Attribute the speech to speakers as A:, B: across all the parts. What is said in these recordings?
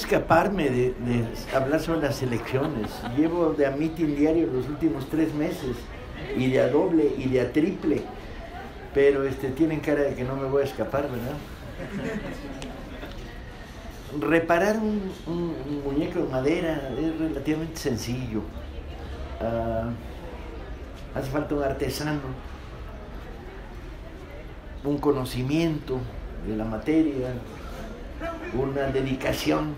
A: escaparme de, hablar sobre las elecciones. Llevo de a mitin diario los últimos tres meses, y de a doble y de a triple. Pero este, tienen cara de que no me voy a escapar, ¿verdad? Reparar un muñeco de madera es relativamente sencillo. Ah, hace falta un artesano, un conocimiento de la materia, una dedicación.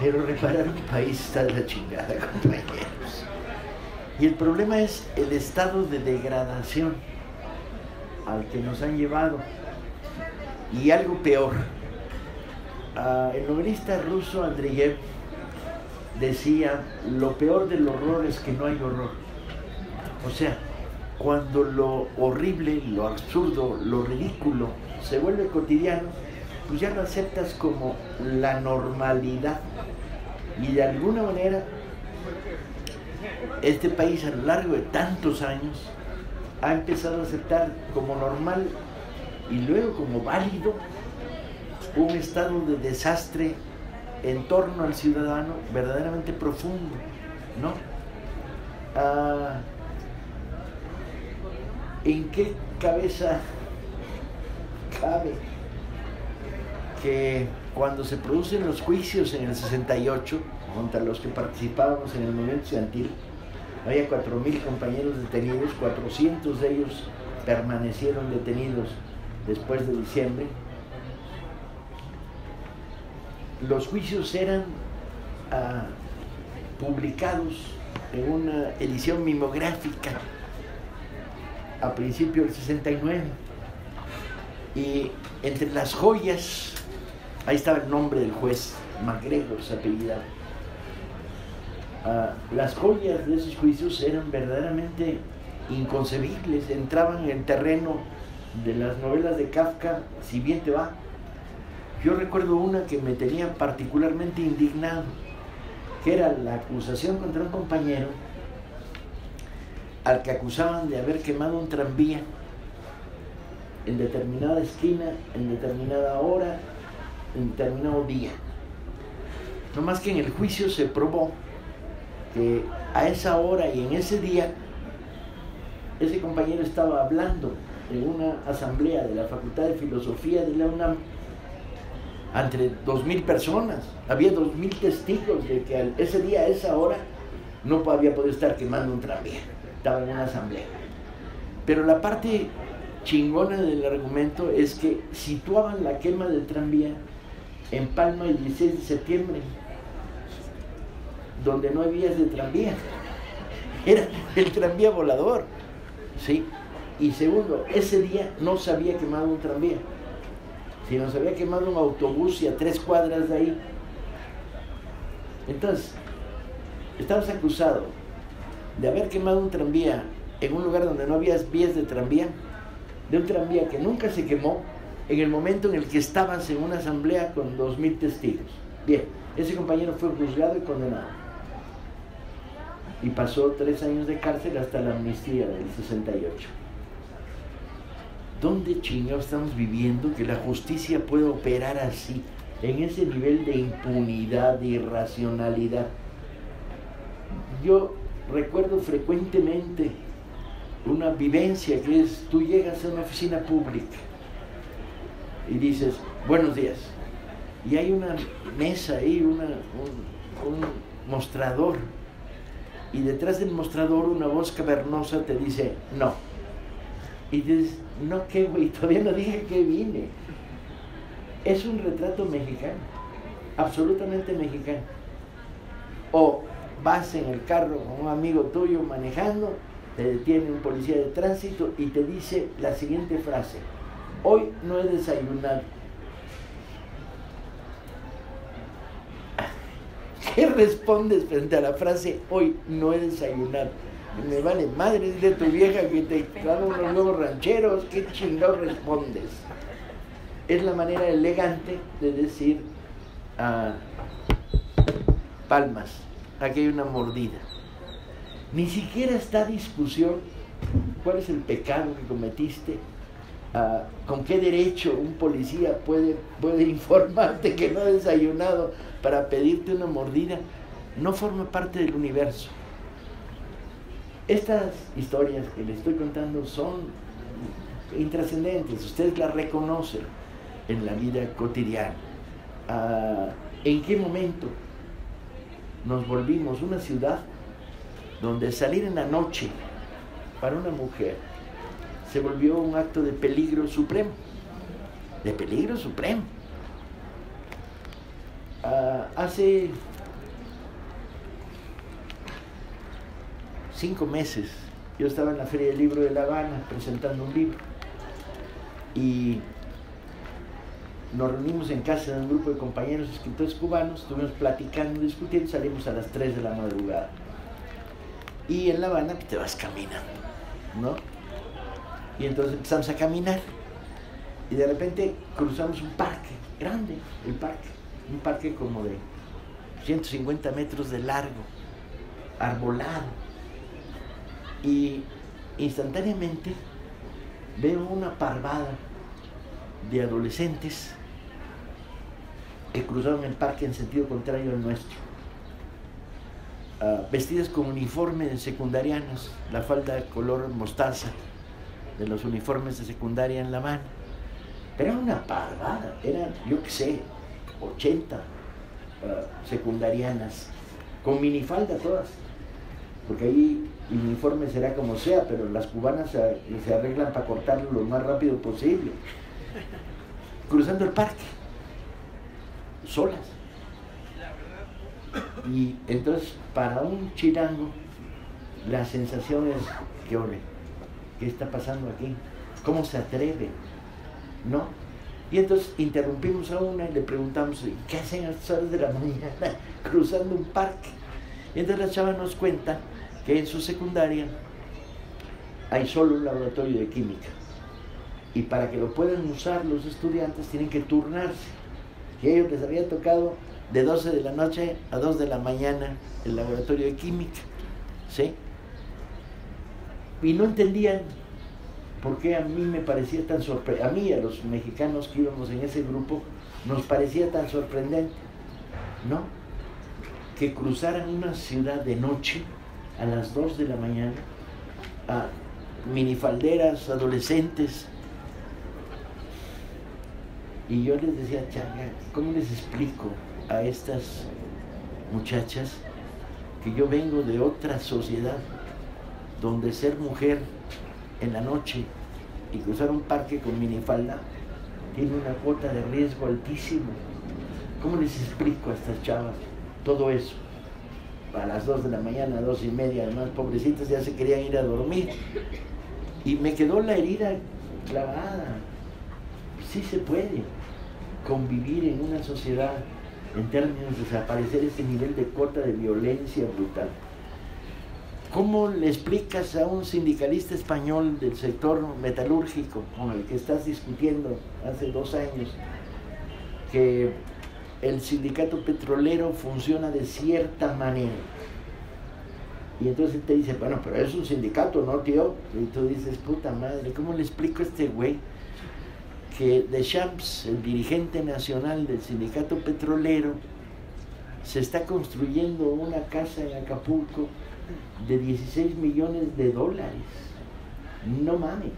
A: Pero reparar un país está de la chingada, compañeros. Y el problema es el estado de degradación al que nos han llevado. Y algo peor. Ah, el novelista ruso Andreyev decía, lo peor del horror es que no hay horror. O sea, cuando lo horrible, lo absurdo, lo ridículo se vuelve cotidiano, pues ya lo aceptas como la normalidad. Y de alguna manera, este país a lo largo de tantos años ha empezado a aceptar como normal y luego como válido un estado de desastre en torno al ciudadano verdaderamente profundo, ¿no? Ah, ¿En qué cabeza cabe que cuando se producen los juicios en el 68, contra los que participábamos en el movimiento estudiantil, había 4.000 compañeros detenidos, 400 de ellos permanecieron detenidos después de diciembre. Los juicios eran ah, publicados en una edición mimográfica a principios del 69. Y entre las joyas, ahí estaba el nombre del juez, MacGregor, se apellidaba. Ah, las joyas de esos juicios eran verdaderamente inconcebibles, entraban en el terreno de las novelas de Kafka, si bien te va. Yo recuerdo una que me tenía particularmente indignado, que era la acusación contra un compañero al que acusaban de haber quemado un tranvía en determinada esquina, en determinada hora, determinado día. No más que en el juicio se probó que a esa hora y en ese día ese compañero estaba hablando en una asamblea de la Facultad de Filosofía de la UNAM ante dos mil personas. Había dos mil testigos de que ese día, a esa hora, no había podido estar quemando un tranvía. Estaba en una asamblea. Pero la parte chingona del argumento es que situaban la quema del tranvía en Palma el 16 de septiembre, donde no había vías de tranvía. Era el tranvía volador. ¿sí? Y segundo, ese día no se había quemado un tranvía, sino se había quemado un autobús y a tres cuadras de ahí. Entonces, estabas acusado de haber quemado un tranvía en un lugar donde no había vías de tranvía, de un tranvía que nunca se quemó en el momento en el que estabas en una asamblea con dos mil testigos. Bien, ese compañero fue juzgado y condenado. Y pasó tres años de cárcel hasta la amnistía del 68. ¿Dónde chingados estamos viviendo que la justicia puede operar así, en ese nivel de impunidad, de irracionalidad? Yo recuerdo frecuentemente una vivencia que es, tú llegas a una oficina pública y dices, buenos días, y hay una mesa ahí, un, un mostrador, y detrás del mostrador una voz cavernosa te dice, no. Y dices, no, ¿qué, güey? Todavía no dije que vine. Es un retrato mexicano, absolutamente mexicano. O vas en el carro con un amigo tuyo manejando, te detiene un policía de tránsito y te dice la siguiente frase, hoy no he desayunado. ¿Qué respondes frente a la frase hoy no he desayunado? Me vale madre es de tu vieja que te dan unos nuevos rancheros, ¿qué chingado respondes? Es la manera elegante de decir ah, palmas, aquí hay una mordida. Ni siquiera está discusión cuál es el pecado que cometiste, Ah, ¿Con qué derecho un policía puede, puede informarte que no ha desayunado para pedirte una mordida? No forma parte del universo. Estas historias que le estoy contando son intrascendentes, ustedes las reconocen en la vida cotidiana. Ah, ¿En qué momento nos volvimos una ciudad donde salir en la noche para una mujer se volvió un acto de peligro supremo? De peligro supremo. Ah, hace cinco meses yo estaba en la Feria del Libro de La Habana presentando un libro y nos reunimos en casa de un grupo de compañeros escritores cubanos, estuvimos platicando, discutiendo, salimos a las 3 de la madrugada. Y en La Habana pues, te vas caminando, ¿no? Y entonces empezamos a caminar y de repente cruzamos un parque, grande el parque, un parque como de 150 metros de largo, arbolado. Y instantáneamente veo una parvada de adolescentes que cruzaron el parque en sentido contrario al nuestro. Ah, vestidas con uniforme de secundarianos, la falda color mostaza de los uniformes de secundaria en la mano. Pero era una parvada, eran, yo qué sé, 80 ah, secundarianas, con minifalda todas, porque ahí el uniforme será como sea, pero las cubanas se, se arreglan para cortarlo lo más rápido posible. Cruzando el parque solas. Y entonces, para un chilango, la sensación es, ¿qué ole? ¿Qué está pasando aquí? ¿Cómo se atreve? ¿No? Y entonces interrumpimos a una y le preguntamos, ¿qué hacen a estas horas de la mañana cruzando un parque? Y entonces la chava nos cuenta que en su secundaria hay solo un laboratorio de química. Y para que lo puedan usar los estudiantes tienen que turnarse que ellos les había tocado de 12 de la noche a 2 de la mañana el laboratorio de química, ¿sí? Y no entendían por qué a mí me parecía tan sorprendente, a mí, a los mexicanos que íbamos en ese grupo, nos parecía tan sorprendente, ¿no? Que cruzaran una ciudad de noche a las 2 de la mañana a minifalderas, adolescentes, y yo les decía, Changa, ¿cómo les explico a estas muchachas que yo vengo de otra sociedad donde ser mujer en la noche y cruzar un parque con minifalda tiene una cuota de riesgo altísimo? ¿Cómo les explico a estas chavas todo eso? A las dos de la mañana, dos y media, además, pobrecitas ya se querían ir a dormir. Y me quedó la herida clavada. Sí se puede convivir en una sociedad en términos de desaparecer ese nivel de cota de violencia brutal. ¿Cómo le explicas a un sindicalista español del sector metalúrgico con el que estás discutiendo hace dos años que el sindicato petrolero funciona de cierta manera? Y entonces te dice, bueno, pero es un sindicato, ¿no, tío? Y tú dices, puta madre, ¿cómo le explico a este güey que Deschamps, el dirigente nacional del sindicato petrolero, se está construyendo una casa en Acapulco de 16 millones de dólares. No mames.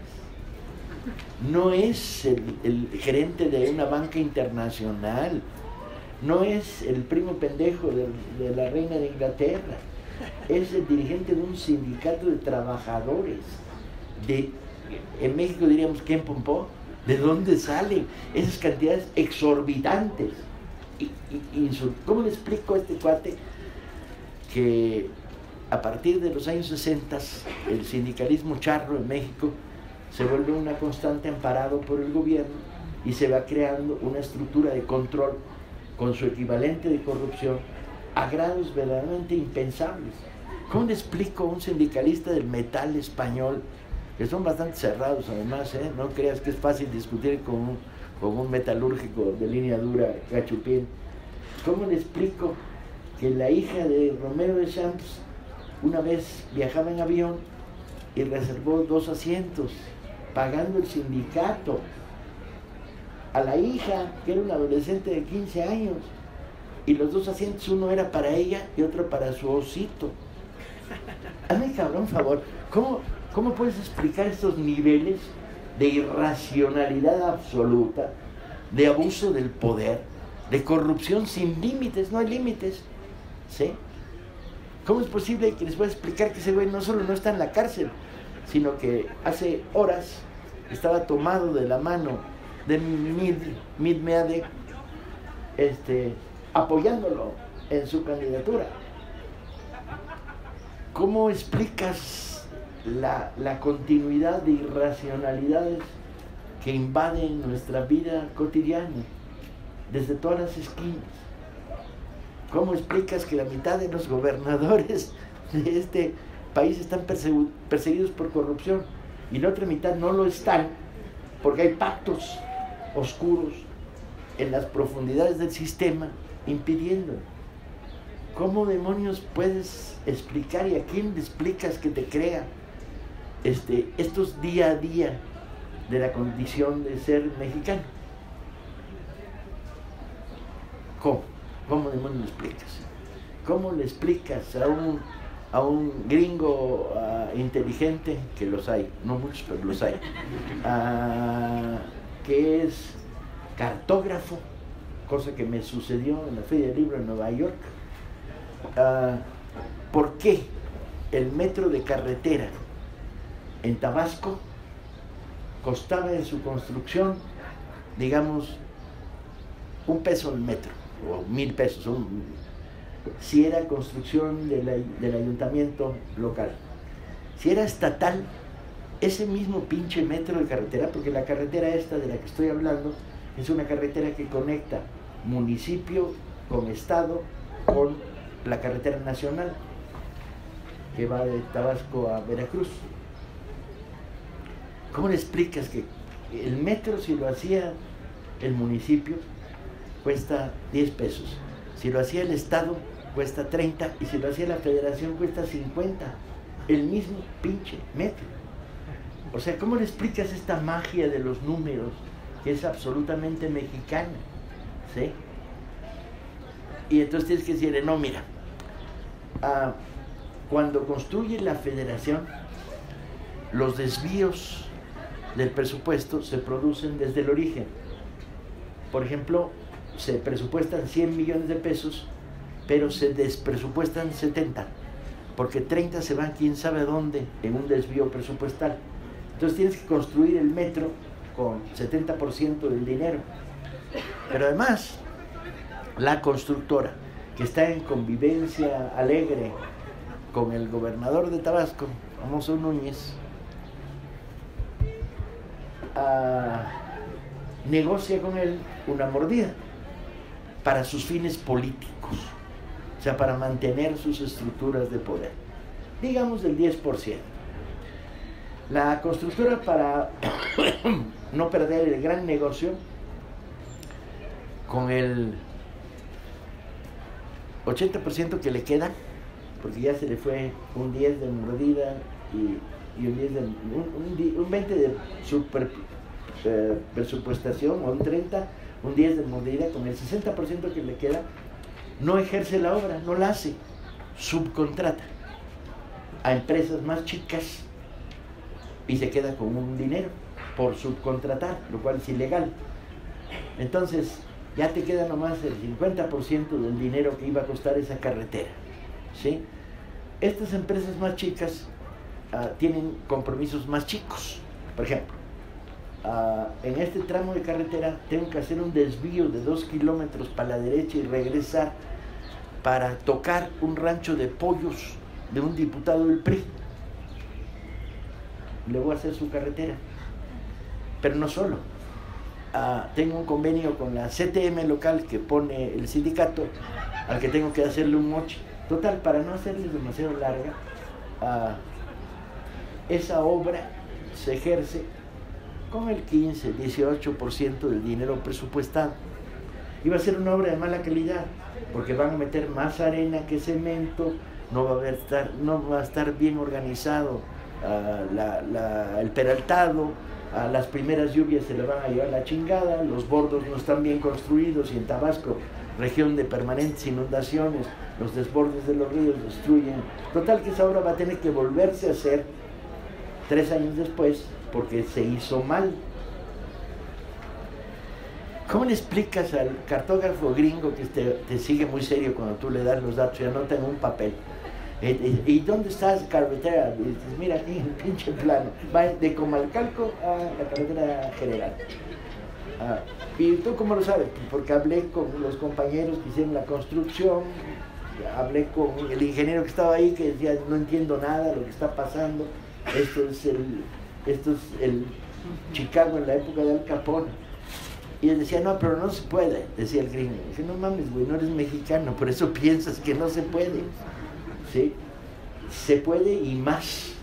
A: No es el, gerente de una banca internacional. No es el primo pendejo de, la reina de Inglaterra. Es el dirigente de un sindicato de trabajadores. De, en México diríamos, ¿quién pompó? ¿De dónde salen esas cantidades exorbitantes? Y, ¿Cómo le explico a este cuate que a partir de los años 60 el sindicalismo charro en México se vuelve una constante amparado por el gobierno y se va creando una estructura de control con su equivalente de corrupción a grados verdaderamente impensables. ¿Cómo le explico a un sindicalista del metal español que son bastante cerrados además, ¿eh? no creas que es fácil discutir con un, con un metalúrgico de línea dura, cachupín. ¿Cómo le explico que la hija de Romero de Champs una vez viajaba en avión y reservó dos asientos pagando el sindicato, a la hija, que era una adolescente de 15 años, y los dos asientos, uno era para ella y otro para su osito. Hazme cabrón, favor, ¿cómo, ¿cómo puedes explicar estos niveles de irracionalidad absoluta, de abuso del poder, de corrupción sin límites? No hay límites, ¿sí? ¿Cómo es posible que les pueda explicar que ese güey no solo no está en la cárcel, sino que hace horas estaba tomado de la mano de Mid, Mid este, apoyándolo en su candidatura? ¿Cómo explicas la, la continuidad de irracionalidades que invaden nuestra vida cotidiana desde todas las esquinas? ¿Cómo explicas que la mitad de los gobernadores de este país están perseguidos por corrupción y la otra mitad no lo están porque hay pactos oscuros en las profundidades del sistema impidiendo? ¿Cómo demonios puedes explicar y a quién le explicas que te crea este, estos día a día de la condición de ser mexicano? ¿Cómo? ¿Cómo demonios le explicas? ¿Cómo le explicas a un, a un gringo ah, inteligente, que los hay, no muchos, pero los hay, uh, que es cartógrafo, cosa que me sucedió en la Feria del Libro en Nueva York, Ah, ¿por qué el metro de carretera en Tabasco costaba en su construcción, digamos, un peso el metro, o mil pesos, si era construcción del ayuntamiento local. Si era estatal, ese mismo pinche metro de carretera, porque la carretera esta de la que estoy hablando es una carretera que conecta municipio con estado con la carretera nacional que va de Tabasco a Veracruz. ¿Cómo le explicas que el metro si lo hacía el municipio cuesta 10 pesos? Si lo hacía el Estado cuesta 30 y si lo hacía la federación cuesta 50. El mismo pinche metro. O sea, ¿cómo le explicas esta magia de los números que es absolutamente mexicana? ¿Sí? Y entonces tienes que decirle, no, mira, ah, cuando construye la federación, los desvíos del presupuesto se producen desde el origen. Por ejemplo, se presupuestan 100 millones de pesos, pero se despresupuestan 70, porque 30 se van quién sabe dónde en un desvío presupuestal. Entonces tienes que construir el metro con 70% del dinero. Pero además, la constructora, que está en convivencia alegre con el gobernador de Tabasco, famoso Núñez, ah, negocia con él una mordida para sus fines políticos, o sea, para mantener sus estructuras de poder, digamos del 10%. La constructora para no perder el gran negocio con el 80% que le queda, porque ya se le fue un 10 de mordida y, un, 10 de, un, 20 de super eh, presupuestación, o un 30, un 10 de mordida, con el 60% que le queda, no ejerce la obra, no la hace, subcontrata a empresas más chicas y se queda con un dinero por subcontratar, lo cual es ilegal. Entonces, ya te queda nomás el 50% del dinero que iba a costar esa carretera. ¿sí? Estas empresas más chicas ah, tienen compromisos más chicos. Por ejemplo, ah, en este tramo de carretera tengo que hacer un desvío de dos kilómetros para la derecha y regresar para tocar un rancho de pollos de un diputado del PRI. Le voy a hacer su carretera. Pero no solo tengo un convenio con la CTM local que pone el sindicato al que tengo que hacerle un moche. Total, para no hacerles demasiado larga, esa obra se ejerce con el 15, 18% del dinero presupuestado. Iba a ser una obra de mala calidad, porque van a meter más arena que cemento, no va a, estar, va bien organizado el peraltado, a las primeras lluvias se le van a llevar la chingada, los bordos no están bien construidos y en Tabasco, región de permanentes inundaciones, los desbordes de los ríos destruyen. Total que esa obra va a tener que volverse a hacer tres años después porque se hizo mal. ¿Cómo le explicas al cartógrafo gringo que te, sigue muy serio cuando tú le das los datos y anota en un papel? Eh, eh, ¿Y dónde estás carretera? dices, mira aquí el pinche plano. Va de Comalcalco a la carretera general. Ah, ¿Y tú cómo lo sabes? Porque hablé con los compañeros que hicieron la construcción, hablé con el ingeniero que estaba ahí que decía, no entiendo nada lo que está pasando, esto es el, esto es el Chicago en la época de Al Capone y él decía, no, pero no se puede, decía el gringo. Dice, no mames, güey, no eres mexicano, por eso piensas que no se puede. ¿Sí? Se puede y más.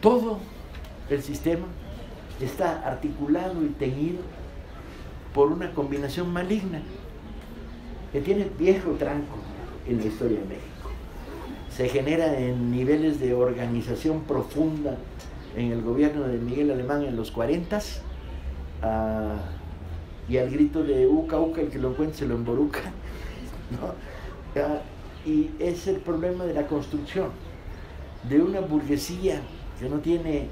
A: Todo el sistema está articulado y teñido por una combinación maligna que tiene viejo tranco en la historia de México. Se genera en niveles de organización profunda en el gobierno de Miguel Alemán en los 40 y al grito de Uca Uca, el que lo encuentre se lo emboruca. y es el problema de la construcción, de una burguesía que no tiene eh,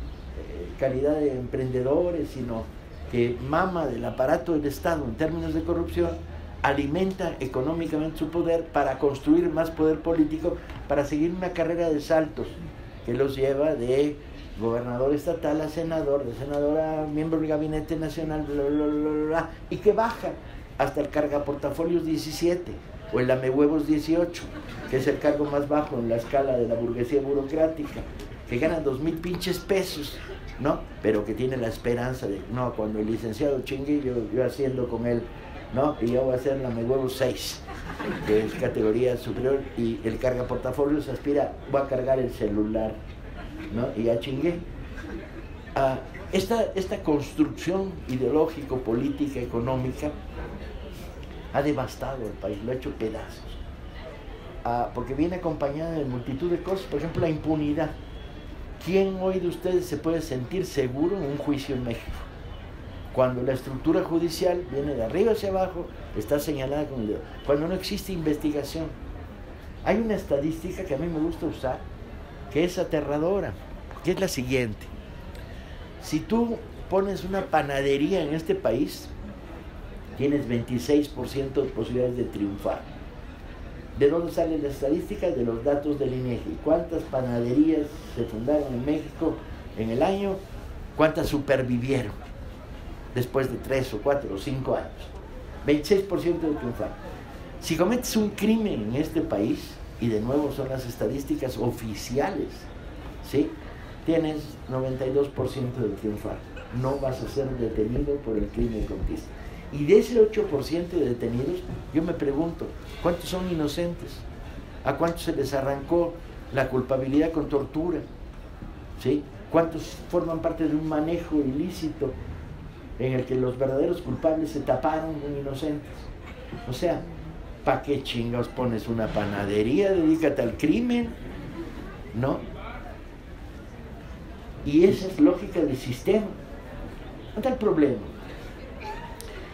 A: calidad de emprendedores, sino que mama del aparato del Estado en términos de corrupción, alimenta económicamente su poder para construir más poder político, para seguir una carrera de saltos que los lleva de gobernador estatal a senador, de senador a miembro del gabinete nacional, bla, bla, bla, y que baja hasta el carga portafolios 17 o el lame huevos 18, que es el cargo más bajo en la escala de la burguesía burocrática, que gana dos mil pinches pesos, ¿no? Pero que tiene la esperanza de, no, cuando el licenciado chingue, yo, yo haciendo con él, ¿no? Y yo voy a hacer lame huevos 6, que es categoría superior, y el carga portafolios aspira, voy a cargar el celular y ya chingué. Ah, esta, esta construcción ideológico, política, económica ha devastado el país, lo ha hecho pedazos. Ah, porque viene acompañada de multitud de cosas, por ejemplo la impunidad. ¿Quién hoy de ustedes se puede sentir seguro en un juicio en México? Cuando la estructura judicial viene de arriba hacia abajo, está señalada con el dedo. Cuando no existe investigación. Hay una estadística que a mí me gusta usar, que es aterradora, que es la siguiente. Si tú pones una panadería en este país, tienes 26% de posibilidades de triunfar. ¿De dónde sale la estadística? De los datos del INEGI. ¿Cuántas panaderías se fundaron en México en el año? ¿Cuántas supervivieron después de 3 o 4 o 5 años? 26% de triunfar. Si cometes un crimen en este país, y de nuevo son las estadísticas oficiales, ¿sí? Tienes 92% de triunfar. No vas a ser detenido por el crimen conquista. Y de ese 8% de detenidos, yo me pregunto, ¿cuántos son inocentes? ¿A cuántos se les arrancó la culpabilidad con tortura? ¿Sí? ¿Cuántos forman parte de un manejo ilícito en el que los verdaderos culpables se taparon con inocentes? O sea, ¿Para qué chingados pones una panadería? Dedícate al crimen, ¿no? Y esa es lógica del sistema. ¿Dónde está el problema?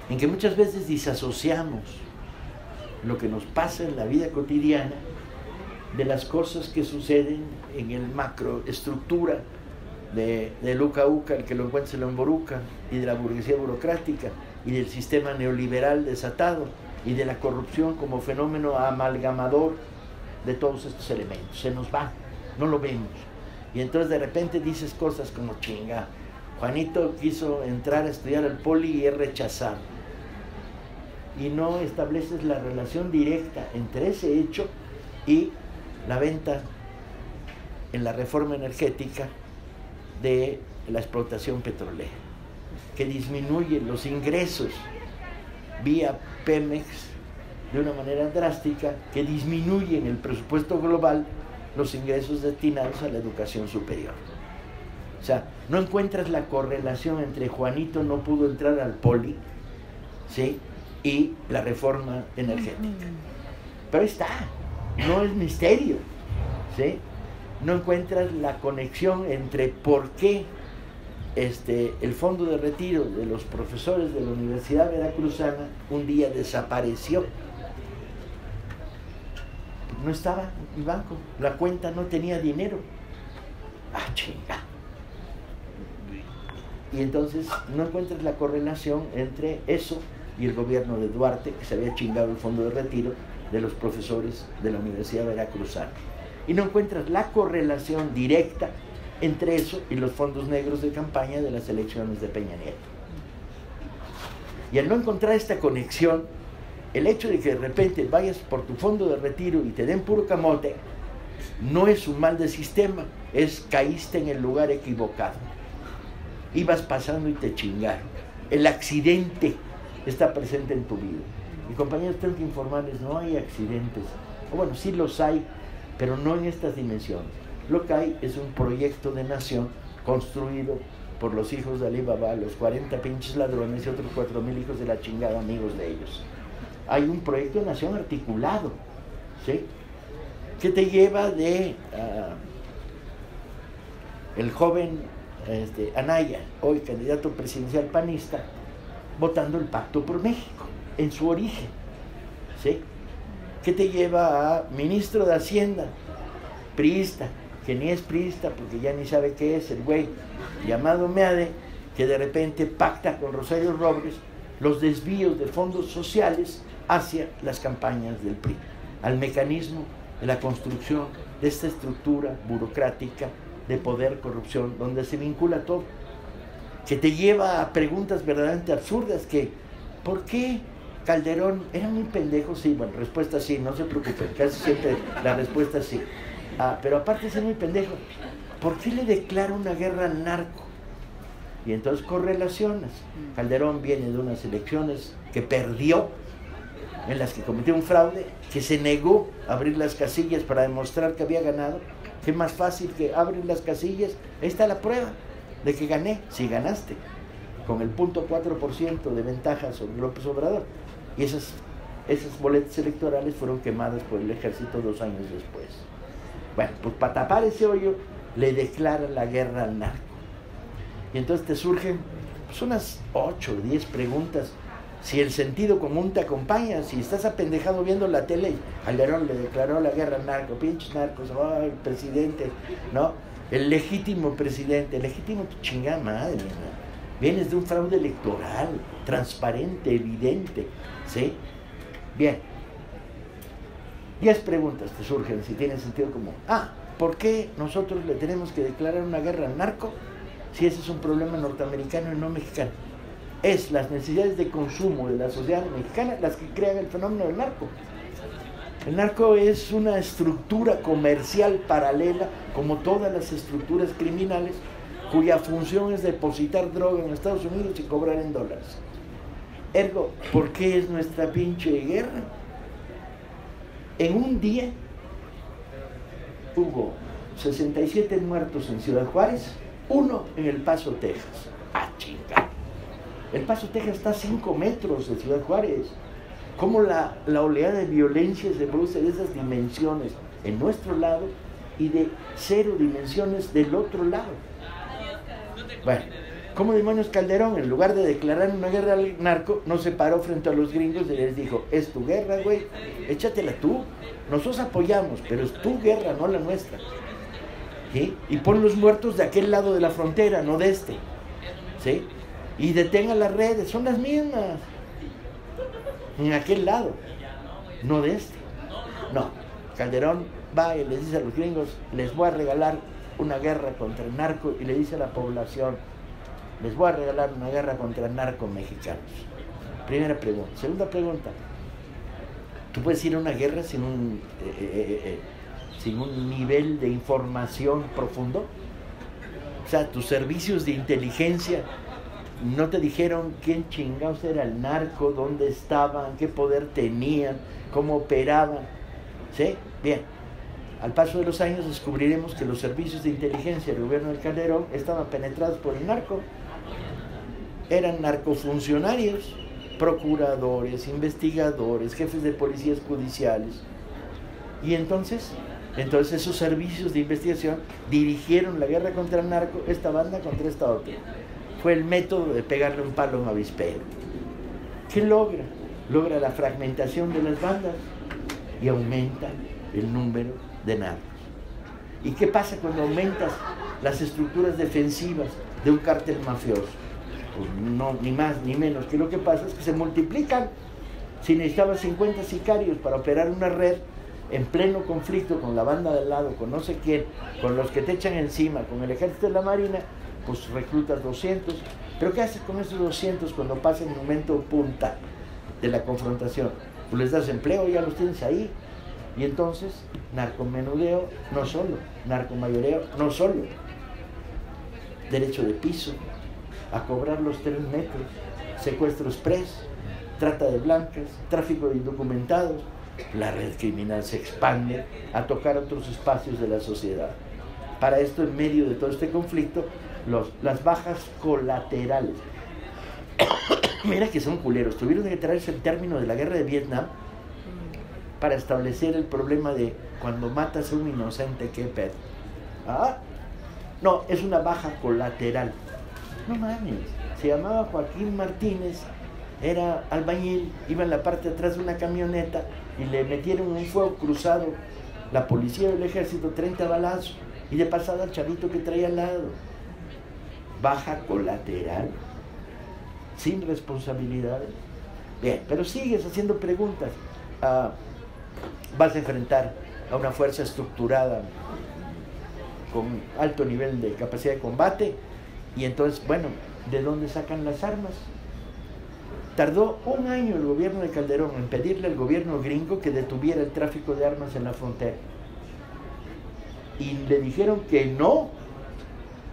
A: En que muchas veces disasociamos lo que nos pasa en la vida cotidiana de las cosas que suceden en el macroestructura de, de Luca Uca, el que lo encuentra se lo emboruca, y de la burguesía burocrática, y del sistema neoliberal desatado y de la corrupción como fenómeno amalgamador de todos estos elementos. Se nos va, no lo vemos. Y entonces de repente dices cosas como chinga. Juanito quiso entrar a estudiar al poli y es rechazado. Y no estableces la relación directa entre ese hecho y la venta en la reforma energética de la explotación petrolera, que disminuye los ingresos vía Pemex de una manera drástica que disminuye en el presupuesto global los ingresos destinados a la educación superior. O sea, no encuentras la correlación entre Juanito no pudo entrar al poli ¿sí? y la reforma energética. Pero está, no es misterio. ¿sí? No encuentras la conexión entre por qué este, el fondo de retiro de los profesores de la Universidad Veracruzana un día desapareció. No estaba en banco, la cuenta no tenía dinero. Ah, chinga. Y entonces no encuentras la correlación entre eso y el gobierno de Duarte, que se había chingado el fondo de retiro de los profesores de la Universidad Veracruzana. Y no encuentras la correlación directa entre eso y los fondos negros de campaña de las elecciones de Peña Nieto. Y al no encontrar esta conexión, el hecho de que de repente vayas por tu fondo de retiro y te den puro camote, no es un mal de sistema, es caíste en el lugar equivocado. Ibas pasando y te chingaron. El accidente está presente en tu vida. Y compañeros, tengo que informarles, no hay accidentes. Bueno, sí los hay, pero no en estas dimensiones. Lo que hay es un proyecto de nación construido por los hijos de Alibaba, los 40 pinches ladrones y otros 4.000 hijos de la chingada amigos de ellos. Hay un proyecto de nación articulado, ¿sí? Que te lleva de uh, el joven este, Anaya, hoy candidato presidencial panista, votando el Pacto por México, en su origen, ¿sí? Que te lleva a ministro de Hacienda, priista, que ni es priista porque ya ni sabe qué es el güey, llamado Meade, que de repente pacta con Rosario Robles los desvíos de fondos sociales hacia las campañas del PRI, al mecanismo de la construcción de esta estructura burocrática de poder, corrupción, donde se vincula todo, que te lleva a preguntas verdaderamente absurdas, que ¿por qué Calderón era muy pendejo? Sí, bueno, respuesta sí, no se preocupen, casi siempre la respuesta es sí. Ah, pero aparte de ser muy pendejo, ¿por qué le declara una guerra al narco? Y entonces correlaciones. Calderón viene de unas elecciones que perdió, en las que cometió un fraude, que se negó a abrir las casillas para demostrar que había ganado. ¿Qué más fácil que abrir las casillas? Ahí está la prueba de que gané, si ganaste, con el punto 4% de ventaja sobre López Obrador. Y esas, esas boletas electorales fueron quemadas por el ejército dos años después. Bueno, pues para tapar ese hoyo le declaran la guerra al narco. Y entonces te surgen pues, unas 8 o 10 preguntas. Si el sentido común te acompaña, si estás apendejado viendo la tele, Calderón le declaró la guerra al narco, pinches narcos, el presidente, ¿no? El legítimo presidente, el legítimo tu chingada madre, ¿no? Vienes de un fraude electoral, transparente, evidente, ¿sí? Bien, Diez preguntas te surgen si tienen sentido común. Ah, ¿por qué nosotros le tenemos que declarar una guerra al narco si ese es un problema norteamericano y no mexicano? Es las necesidades de consumo de la sociedad mexicana las que crean el fenómeno del narco. El narco es una estructura comercial paralela, como todas las estructuras criminales, cuya función es depositar droga en Estados Unidos y cobrar en dólares. Ergo, ¿por qué es nuestra pinche guerra? En un día hubo 67 muertos en Ciudad Juárez, uno en El Paso, Texas. ¡Ah, chinga! El Paso, Texas está a 5 metros de Ciudad Juárez. ¿Cómo la, la oleada de violencia se produce de esas dimensiones en nuestro lado y de cero dimensiones del otro lado? Bueno, ¿Cómo demonios Calderón, en lugar de declarar una guerra al narco, no se paró frente a los gringos y les dijo, es tu guerra, güey, échatela tú. Nosotros apoyamos, pero es tu guerra, no la nuestra. ¿Sí? Y pon los muertos de aquel lado de la frontera, no de este. ¿Sí? Y detenga las redes, son las mismas. En aquel lado, no de este. No, Calderón va y les dice a los gringos, les voy a regalar una guerra contra el narco y le dice a la población, les voy a regalar una guerra contra narcos mexicanos. Primera pregunta. Segunda pregunta. ¿Tú puedes ir a una guerra sin un, eh, eh, eh, sin un nivel de información profundo? O sea, tus servicios de inteligencia no te dijeron quién chingados era el narco, dónde estaban, qué poder tenían, cómo operaban. ¿Sí? Bien. Al paso de los años descubriremos que los servicios de inteligencia del gobierno del Calderón estaban penetrados por el narco eran narcofuncionarios, procuradores, investigadores, jefes de policías judiciales. Y entonces, entonces esos servicios de investigación dirigieron la guerra contra el narco, esta banda contra esta otra. fue el método de pegarle un palo a un avispero. ¿Qué logra? Logra la fragmentación de las bandas y aumenta el número de narcos. ¿Y qué pasa cuando aumentas las estructuras defensivas de un cártel mafioso? Pues no, ni más ni menos que lo que pasa es que se multiplican. Si necesitabas 50 sicarios para operar una red en pleno conflicto con la banda del lado, con no sé quién, con los que te echan encima, con el ejército de la Marina, pues reclutas 200. Pero ¿qué haces con esos 200 cuando pasa el momento punta de la confrontación? Pues les das empleo, ya los tienes ahí. Y entonces, narcomenudeo no solo, narcomayoreo no solo. Derecho de piso, a cobrar los tres metros, secuestros pres, trata de blancas, tráfico de indocumentados. La red criminal se expande a tocar otros espacios de la sociedad. Para esto, en medio de todo este conflicto, los, las bajas colaterales. Mira que son culeros. Tuvieron que traerse el término de la guerra de Vietnam para establecer el problema de cuando matas a un inocente, ¿qué pedo? ¿Ah? No, es una baja colateral. No mames. Se llamaba Joaquín Martínez, era albañil, iba en la parte de atrás de una camioneta y le metieron un fuego cruzado. La policía del ejército, 30 balazos. Y de pasada al chavito que traía al lado. Baja colateral. Sin responsabilidades. Bien, pero sigues haciendo preguntas. Ah, vas a enfrentar a una fuerza estructurada con alto nivel de capacidad de combate y entonces, bueno, ¿de dónde sacan las armas? Tardó un año el gobierno de Calderón en pedirle al gobierno gringo que detuviera el tráfico de armas en la frontera. Y le dijeron que no,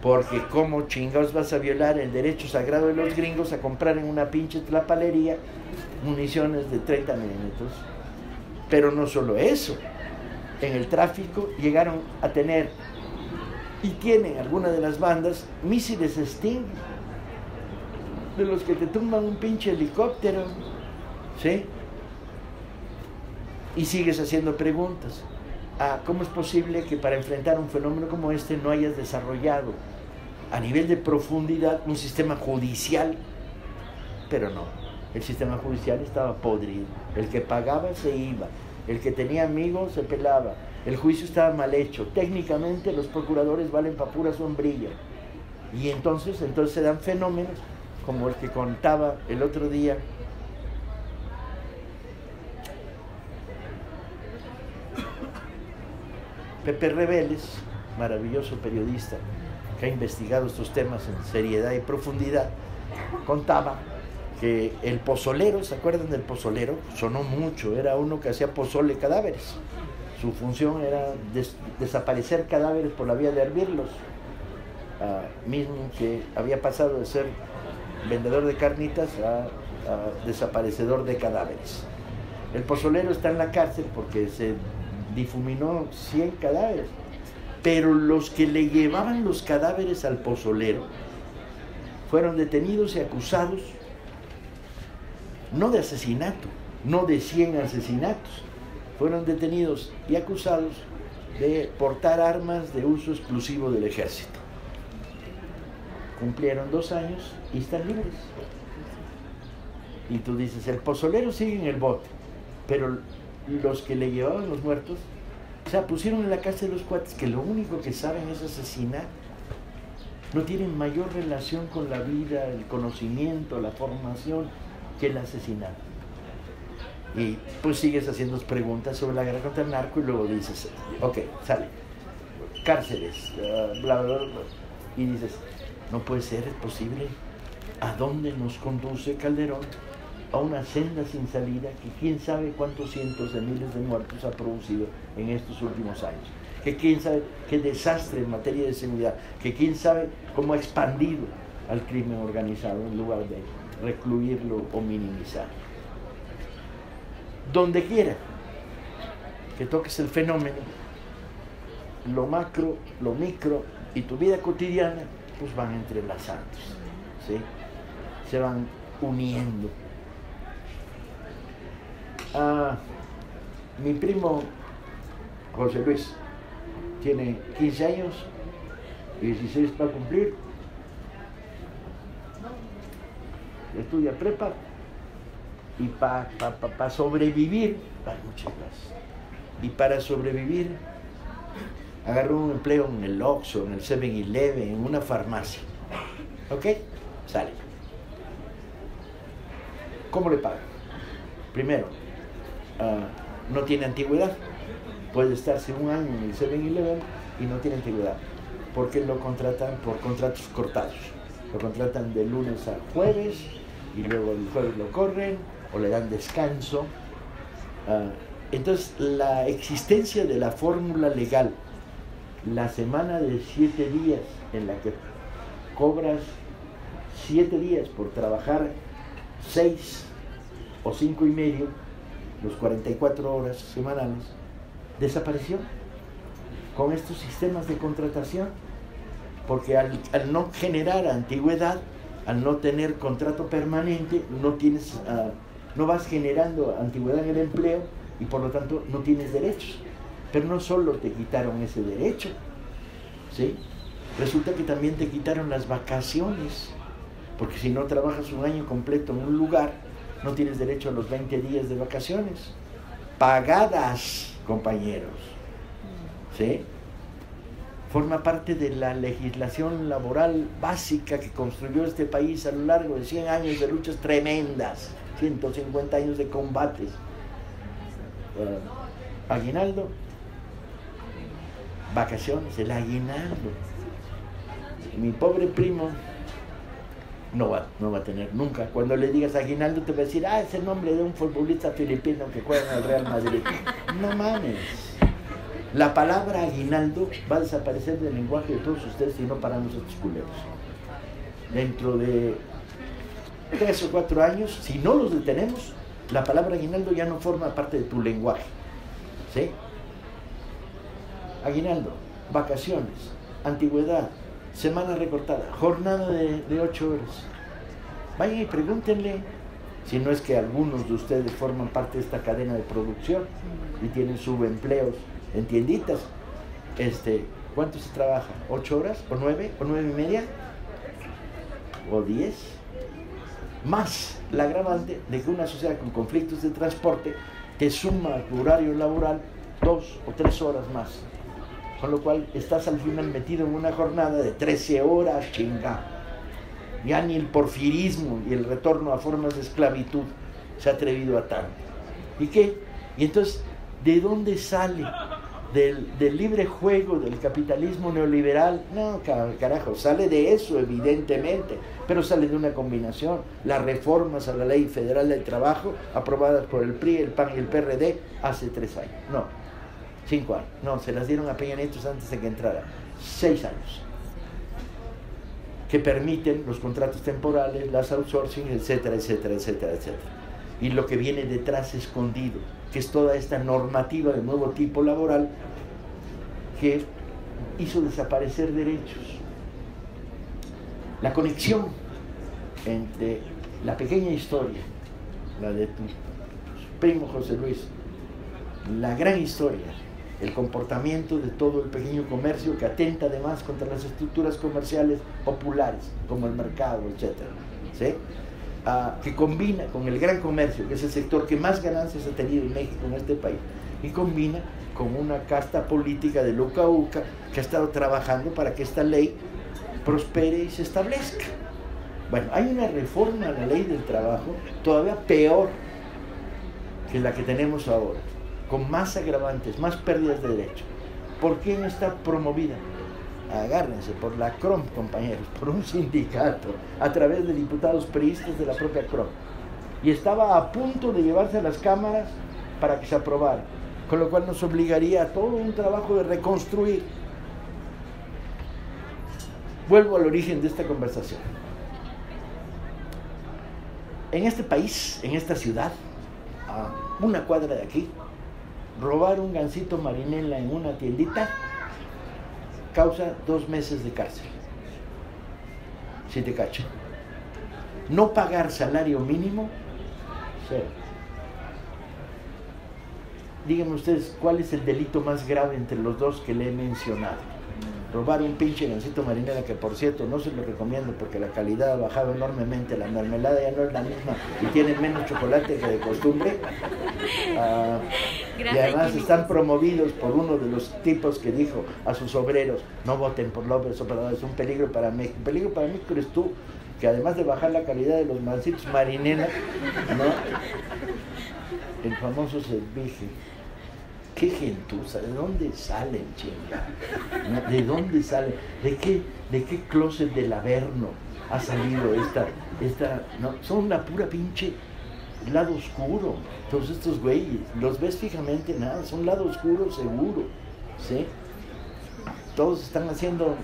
A: porque como chingados vas a violar el derecho sagrado de los gringos a comprar en una pinche tlapalería municiones de 30 milímetros. Pero no solo eso, en el tráfico llegaron a tener y tienen algunas de las bandas misiles Sting, de los que te tumban un pinche helicóptero, ¿sí? Y sigues haciendo preguntas. Ah, ¿Cómo es posible que para enfrentar un fenómeno como este no hayas desarrollado a nivel de profundidad un sistema judicial? Pero no, el sistema judicial estaba podrido. El que pagaba se iba, el que tenía amigos se pelaba, el juicio estaba mal hecho. Técnicamente los procuradores valen para pura sombrilla. Y entonces, entonces se dan fenómenos como el que contaba el otro día. Pepe Rebeles, maravilloso periodista que ha investigado estos temas en seriedad y profundidad, contaba que el pozolero, ¿se acuerdan del pozolero? Sonó mucho, era uno que hacía pozole cadáveres. Su función era desaparecer cadáveres por la vía de hervirlos, ah, mismo que había pasado de ser vendedor de carnitas a, a desaparecedor de cadáveres. El pozolero está en la cárcel porque se difuminó 100 cadáveres, pero los que le llevaban los cadáveres al pozolero fueron detenidos y acusados no de asesinato, no de 100 asesinatos. Fueron detenidos y acusados de portar armas de uso exclusivo del ejército. Cumplieron dos años y están libres. Y tú dices, el pozolero sigue en el bote, pero los que le llevaban los muertos, o sea, pusieron en la de los cuates que lo único que saben es asesinar. No tienen mayor relación con la vida, el conocimiento, la formación, que el asesinato. Y pues sigues haciendo preguntas sobre la guerra contra el narco y luego dices, ok, sale, cárceles, ah, bla, bla, bla, y dices, no puede ser, es posible. ¿A dónde nos conduce Calderón? A una senda sin salida que quién sabe cuántos cientos de miles de muertos ha producido en estos últimos años. Que quién sabe qué desastre en materia de seguridad. Que quién sabe cómo ha expandido al crimen organizado en lugar de recluirlo o minimizar. Donde quiera que toques el fenómeno, lo macro, lo micro y tu vida cotidiana, pues van entrelazándose, ¿sí? se van uniendo. Ah, mi primo José Luis tiene 15 años y 16 para cumplir estudia prepa y para pa, sobrevivir, muchas gracias. Y para sobrevivir, agarró un empleo en el Oxxo, en el 7-Eleven, en una farmacia. ¿Ok? Sale. ¿Cómo le pagan? Primero, ah, no tiene antigüedad. Puede estarse un año en el 7-Eleven y no tiene antigüedad. Porque lo contratan por contratos cortados. Lo contratan de lunes a jueves y luego el jueves lo corren o le dan descanso. Ah, entonces, la existencia de la fórmula legal, la semana de siete días en la que cobras siete días por trabajar seis o cinco y medio, los 44 horas semanales, desapareció con estos sistemas de contratación, porque al, no generar antigüedad, al no tener contrato permanente, no tienes, ah, no vas generando antigüedad en el empleo y por lo tanto no tienes derechos. Pero no solo te quitaron ese derecho, ¿sí? Resulta que también te quitaron las vacaciones, porque si no trabajas un año completo en un lugar, no tienes derecho a los 20 días de vacaciones, pagadas, compañeros. ¿Sí? Forma parte de la legislación laboral básica que construyó este país a lo largo de 100 años de luchas tremendas, 150 años de combates. Uh, aguinaldo, vacaciones, el aguinaldo. Mi pobre primo no va, no va a tener nunca. Cuando le digas aguinaldo te va a decir, ah, es el nombre de un futbolista filipino que juega en el Real Madrid. No mames. La palabra aguinaldo va a desaparecer del lenguaje de todos ustedes si no paramos estos culeros. Dentro de tres o cuatro años, si no los detenemos, la palabra aguinaldo ya no forma parte de tu lenguaje. ¿Sí? Aguinaldo, vacaciones, antigüedad, semana recortada, jornada de, ocho horas. Vayan y pregúntenle si no es que algunos de ustedes forman parte de esta cadena de producción y tienen subempleos en tienditas. Este, ¿Cuánto se trabaja? ¿Ocho horas? ¿O nueve? ¿O nueve y media? ¿O diez? Más la agravante de que una sociedad con conflictos de transporte te suma a tu horario laboral dos o tres horas más. Con lo cual estás al final metido en una jornada de 13 horas, chinga. Ya ni el porfirismo y el retorno a formas de esclavitud se ha atrevido a tanto. ¿Y qué? Y entonces, ¿de dónde sale? Del, del, libre juego del capitalismo neoliberal. No, carajo, sale de eso, evidentemente, pero sale de una combinación. Las reformas a la ley federal del trabajo, aprobadas por el PRI, el PAN y el PRD hace tres años. No, cinco años. No, se las dieron a Peña Nieto antes de que entrara. Seis años. Que permiten los contratos temporales, las outsourcing, etcétera, etcétera, etcétera, etcétera. Y lo que viene detrás escondido que es toda esta normativa de nuevo tipo laboral que hizo desaparecer derechos. La conexión entre la pequeña historia, la de tu primo José Luis, la gran historia, el comportamiento de todo el pequeño comercio que atenta además contra las estructuras comerciales populares, como el mercado, etc. ¿sí? que combina con el gran comercio, que es el sector que más ganancias ha tenido en México, en este país, y combina con una casta política de Luca Uca que ha estado trabajando para que esta ley prospere y se establezca. Bueno, hay una reforma a la ley del trabajo todavía peor que la que tenemos ahora, con más agravantes, más pérdidas de derechos. ¿Por qué no está promovida? agárrense por la CROM, compañeros, por un sindicato, a través de diputados priistas de la propia CROM. Y estaba a punto de llevarse a las cámaras para que se aprobara, con lo cual nos obligaría a todo un trabajo de reconstruir. Vuelvo al origen de esta conversación. En este país, en esta ciudad, a una cuadra de aquí, robar un gancito marinela en una tiendita causa dos meses de cárcel. Si te cacho. No pagar salario mínimo, cero. Díganme ustedes, ¿cuál es el delito más grave entre los dos que le he mencionado? Robar un pinche gancito marinera que por cierto no se lo recomiendo porque la calidad ha bajado enormemente, la mermelada ya no es la misma y tiene menos chocolate que de costumbre. Ah, y además están promovidos por uno de los tipos que dijo a sus obreros, no voten por López Obrador, es un peligro para México. Un peligro para México eres tú, que además de bajar la calidad de los gancitos marinera, ¿no? el famoso servicio qué gentuza, ¿de dónde salen, chinga? ¿De dónde salen? ¿De qué, de qué closet del Averno ha salido esta, esta, no, son la pura pinche lado oscuro, todos estos güeyes, los ves fijamente, nada, son lado oscuro seguro, ¿sí? Todos están haciendo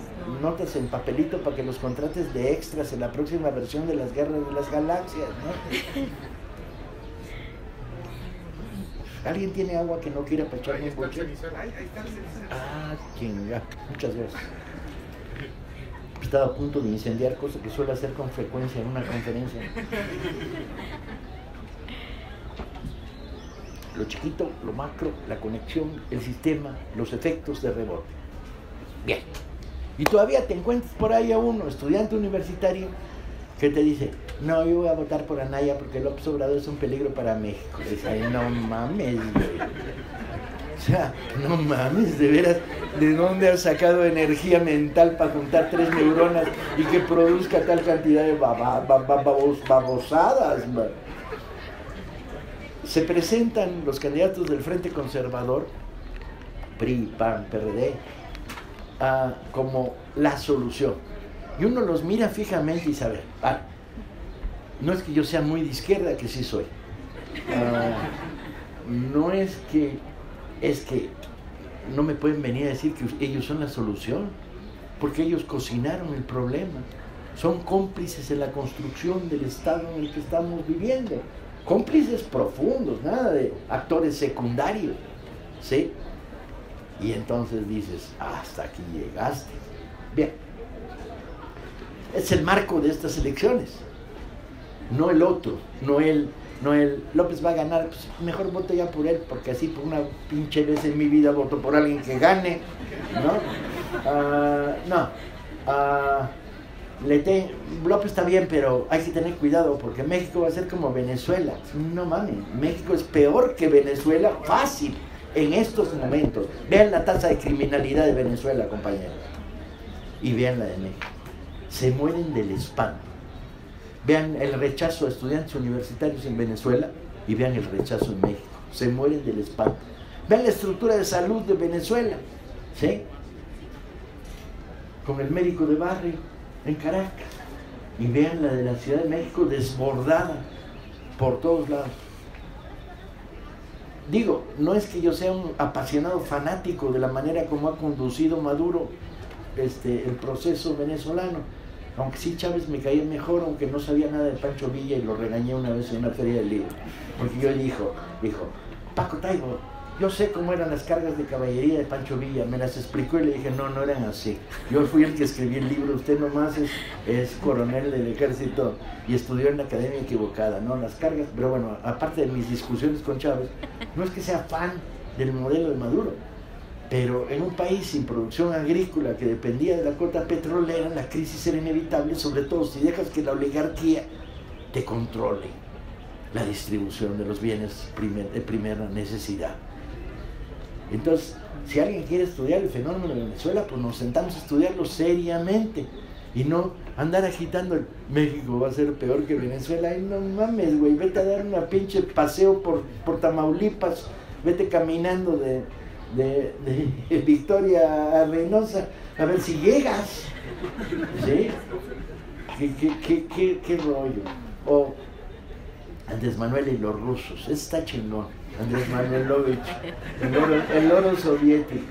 A: notas en papelito para que los contrates de extras en la próxima versión de las guerras de las galaxias, ¿no? ¿Alguien tiene agua que no quiera para echarme un coche? Ah, chinga. Muchas gracias. Estaba a punto de incendiar, cosa que suele hacer con frecuencia en una conferencia. Lo chiquito, lo macro, la conexión, el sistema, los efectos de rebote. Bien. Y todavía te encuentras por ahí a uno, estudiante universitario, que te dice, no, yo voy a votar por Anaya porque López Obrador es un peligro para México. Dice, no mames, güey. O sea, no mames, de veras, ¿de dónde has sacado energía mental para juntar tres neuronas y que produzca tal cantidad de babosadas? Se presentan los candidatos del Frente Conservador, PRI, PAN, PRD, como la solución. Y uno los mira fijamente y sabe, vale, no es que yo sea muy de izquierda, que sí soy. Ah, no es que, es que no me pueden venir a decir que ellos son la solución, porque ellos cocinaron el problema. Son cómplices en la construcción del estado en el que estamos viviendo. Cómplices profundos, nada de actores secundarios. ¿Sí? Y entonces dices, hasta aquí llegaste. Bien. Es el marco de estas elecciones no el otro, no él, no el López va a ganar, pues mejor voto ya por él, porque así por una pinche vez en mi vida voto por alguien que gane, ¿no? Ah, no, uh, le López está bien, pero hay que tener cuidado porque México va a ser como Venezuela. No mames, México es peor que Venezuela, fácil, en estos momentos. Vean la tasa de criminalidad de Venezuela, compañeros, y vean la de México. Se mueren del espanto Vean el rechazo a estudiantes universitarios en Venezuela y vean el rechazo en México. Se mueren del espanto. Vean la estructura de salud de Venezuela, ¿sí? Con el médico de barrio en Caracas. Y vean la de la Ciudad de México desbordada por todos lados. Digo, no es que yo sea un apasionado fanático de la manera como ha conducido Maduro este, el proceso venezolano, aunque sí Chávez me caía mejor, aunque no sabía nada de Pancho Villa y lo regañé una vez en una feria del libro. Porque yo dijo, dijo, Paco Taibo, yo sé cómo eran las cargas de caballería de Pancho Villa, me las explicó y le dije, no, no eran así. Yo fui el que escribí el libro, usted nomás es, es coronel del ejército y estudió en la academia equivocada, ¿no? Las cargas, pero bueno, aparte de mis discusiones con Chávez, no es que sea fan del modelo de Maduro, pero en un país sin producción agrícola que dependía de la cuota petrolera, la crisis era inevitable, sobre todo si dejas que la oligarquía te controle la distribución de los bienes de primera necesidad. Entonces, si alguien quiere estudiar el fenómeno de Venezuela, pues nos sentamos a estudiarlo seriamente y no andar agitando el México va a ser peor que Venezuela. Ay, no mames, güey, vete a dar una pinche paseo por, por Tamaulipas, vete caminando de, de, Victoria Reynosa, a ver si llegas. ¿Sí? ¿Qué, rollo? O Andrés Manuel y los rusos, está chingón. Andrés Manuel el oro, el oro soviético.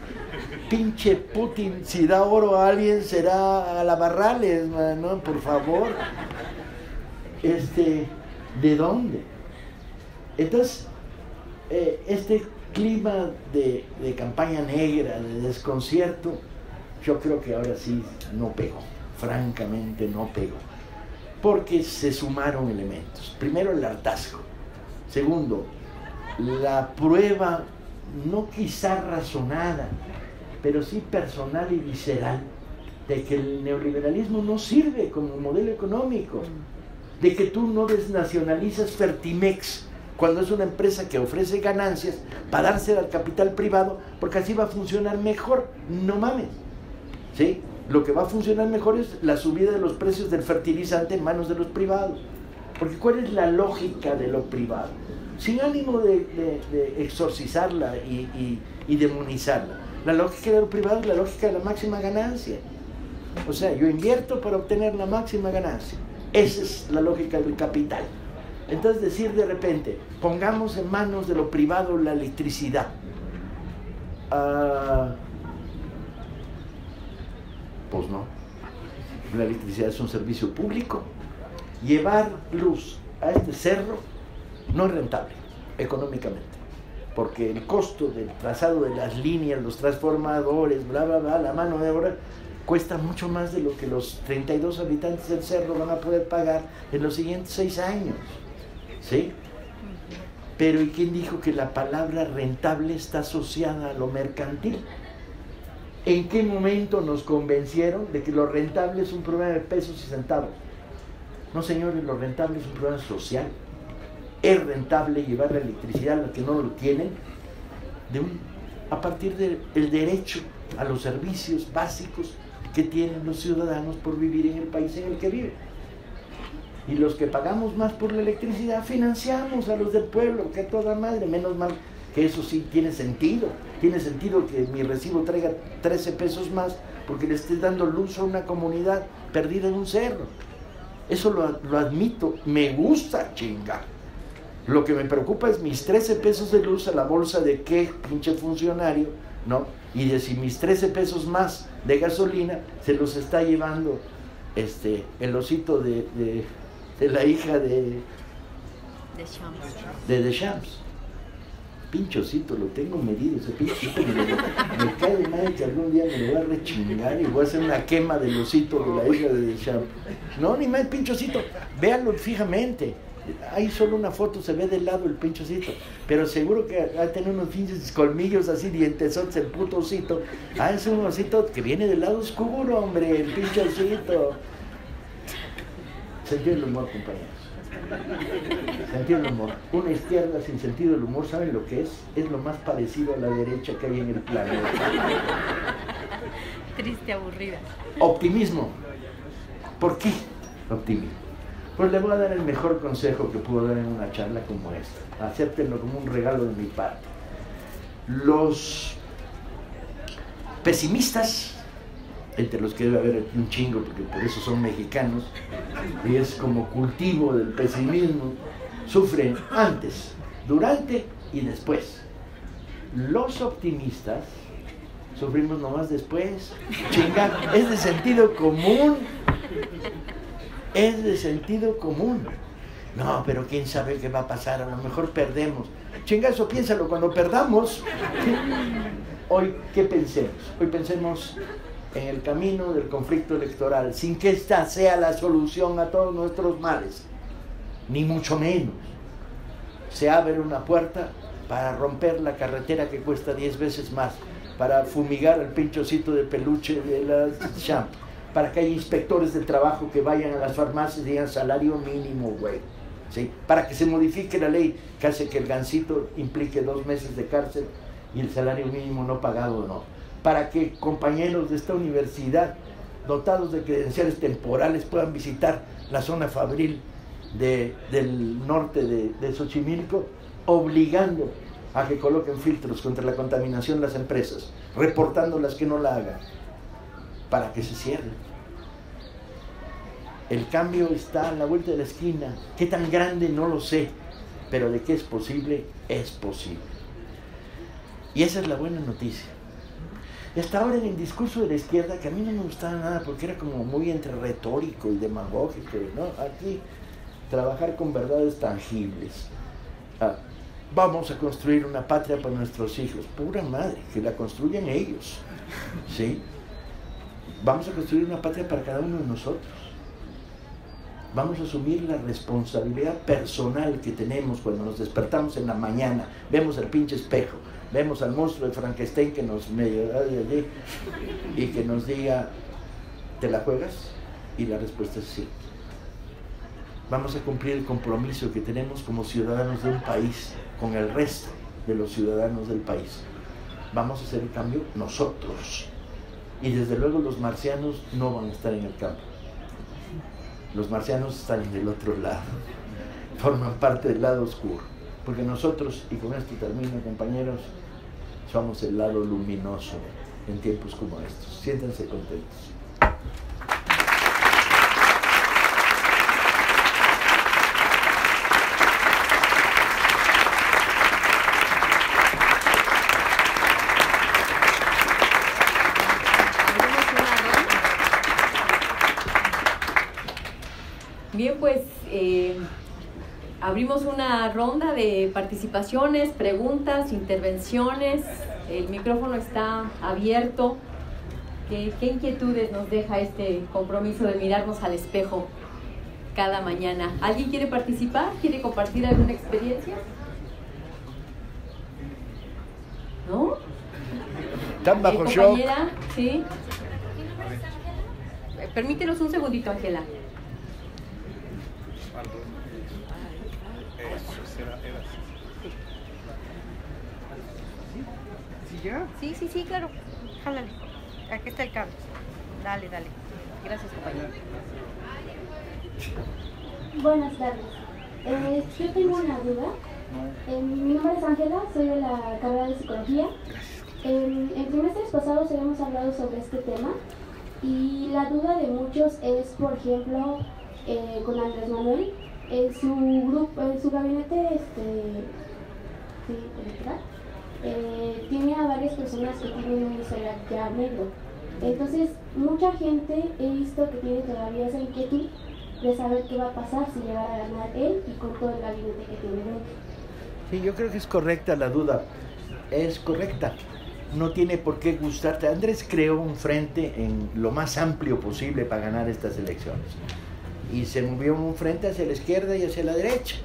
A: Pinche Putin, si da oro a alguien será a la Barrales, ¿no? Por favor. Este, ¿de dónde? Entonces, eh, este clima de, campaña negra, de desconcierto, yo creo que ahora sí no pegó, francamente no pegó, porque se sumaron elementos. Primero el hartazgo, segundo, la prueba no quizá razonada, pero sí personal y visceral, de que el neoliberalismo no sirve como modelo económico, de que tú no desnacionalizas Fertimex cuando es una empresa que ofrece ganancias para darse al capital privado, porque así va a funcionar mejor. No mames. ¿Sí? Lo que va a funcionar mejor es la subida de los precios del fertilizante en manos de los privados. Porque ¿cuál es la lógica de lo privado? Sin ánimo de, exorcizarla y, y demonizarla. La lógica de lo privado es la lógica de la máxima ganancia. O sea, yo invierto para obtener la máxima ganancia. Esa es la lógica del capital. Entonces decir de repente, pongamos en manos de lo privado la electricidad. Ah, pues no. La electricidad es un servicio público. Llevar luz a este cerro no es rentable económicamente. Porque el costo del trazado de las líneas, los transformadores, bla, bla, bla, la mano de obra, cuesta mucho más de lo que los 32 habitantes del cerro van a poder pagar en los siguientes seis años. ¿Sí? Pero ¿y quién dijo que la palabra rentable está asociada a lo mercantil? ¿En qué momento nos convencieron de que lo rentable es un problema de pesos y centavos? No, señores, lo rentable es un problema social. Es rentable llevar la electricidad a los que no lo tienen de a partir del derecho a los servicios básicos que tienen los ciudadanos por vivir en el país en el que viven. Y los que pagamos más por la electricidad financiamos a los del pueblo, que toda madre, menos mal que eso sí tiene sentido. Tiene sentido que mi recibo traiga 13 pesos más porque le esté dando luz a una comunidad perdida en un cerro. Eso lo, lo admito, me gusta chingar. Lo que me preocupa es mis 13 pesos de luz a la bolsa de qué pinche funcionario, ¿no? Y de si mis 13 pesos más de gasolina se los está llevando este, el osito de la hija de de Deschamps. Pinchocito, lo tengo medido, ese pinchocito me, me, cae de madre que algún día me lo voy a rechingar y voy a hacer una quema del osito de la hija de Deschamps. No, ni más pinchocito, véanlo fijamente. Hay solo una foto, se ve de lado el pinchocito, pero seguro que va a tener unos pinches colmillos así, dientesotes, el puto osito. Ah, es un osito que viene del lado oscuro, hombre, el pinchocito. Sentido del humor, compañeros. Sentido del humor. Una izquierda sin sentido del humor, ¿saben lo que es? Es lo más parecido a la derecha que hay en el planeta.
B: Triste, aburrida.
A: Optimismo. ¿Por qué optimismo? Pues le voy a dar el mejor consejo que puedo dar en una charla como esta. Acéptenlo como un regalo de mi parte. Los pesimistas entre los que debe haber un chingo, porque por eso son mexicanos, y es como cultivo del pesimismo, sufren antes, durante y después. Los optimistas sufrimos nomás después. Chingar, es de sentido común. Es de sentido común. No, pero quién sabe qué va a pasar, a lo mejor perdemos. Chingazo, piénsalo, cuando perdamos, hoy, ¿qué pensemos? Hoy pensemos en el camino del conflicto electoral, sin que esta sea la solución a todos nuestros males, ni mucho menos. Se abre una puerta para romper la carretera que cuesta 10 veces más, para fumigar el pinchocito de peluche de la champ, para que haya inspectores de trabajo que vayan a las farmacias y digan salario mínimo, güey. ¿Sí? Para que se modifique la ley que hace que el gancito implique dos meses de cárcel y el salario mínimo no pagado no para que compañeros de esta universidad dotados de credenciales temporales puedan visitar la zona fabril del norte de, Xochimilco, obligando a que coloquen filtros contra la contaminación las empresas, reportando las que no la hagan, para que se cierren. El cambio está a la vuelta de la esquina. ¿Qué tan grande? No lo sé, pero de qué es posible, es posible. Y esa es la buena noticia. Hasta ahora en el discurso de la izquierda, que a mí no me gustaba nada porque era como muy entre retórico y demagógico, ¿no? Aquí trabajar con verdades tangibles. Ah, vamos a construir una patria para nuestros hijos. Pura madre, que la construyan ellos. ¿Sí? Vamos a construir una patria para cada uno de nosotros. vamos a asumir la responsabilidad personal que tenemos cuando nos despertamos en la mañana, vemos el pinche espejo, vemos al monstruo de Frankenstein que nos medio allí y que nos diga, ¿te la juegas? Y la respuesta es sí. Vamos a cumplir el compromiso que tenemos como ciudadanos de un país con el resto de los ciudadanos del país. Vamos a hacer el cambio nosotros. Y desde luego los marcianos no van a estar en el campo. Los marcianos están en el otro lado. Forman parte del lado oscuro. Porque nosotros, y con esto termino compañeros, somos el lado luminoso en tiempos como estos. Siéntense contentos.
B: Bien, pues eh, abrimos una ronda de participaciones, preguntas, intervenciones. El micrófono está abierto. ¿Qué, ¿Qué, inquietudes nos deja este compromiso de mirarnos al espejo cada mañana? ¿Alguien quiere participar? ¿Quiere compartir alguna experiencia? ¿No?
A: ¿Están bajo
B: Eh, ¿sí? Permítenos un segundito, Ángela.
C: Sí, sí, sí, claro. Jálale. Aquí está el cable. Dale, dale.
B: Gracias, compañera.
D: Buenas tardes. Eh, yo tengo una duda. Eh, mi nombre es Ángela, soy de la carrera de psicología. En, en trimestres pasados habíamos hablado sobre este tema y la duda de muchos es, por ejemplo, eh, con Andrés Manuel, en su grupo, en su gabinete este, sí, eh, tiene a varias personas que tienen un celular ya negro. Entonces, mucha gente he visto que tiene todavía esa inquietud de saber qué va a pasar si llegara a ganar él y con todo el gabinete que tiene dentro.
A: Sí, yo creo que es correcta la duda. Es correcta. No tiene por qué gustarte. Andrés creó un frente en lo más amplio posible para ganar estas elecciones. Y se movió un frente hacia la izquierda y hacia la derecha.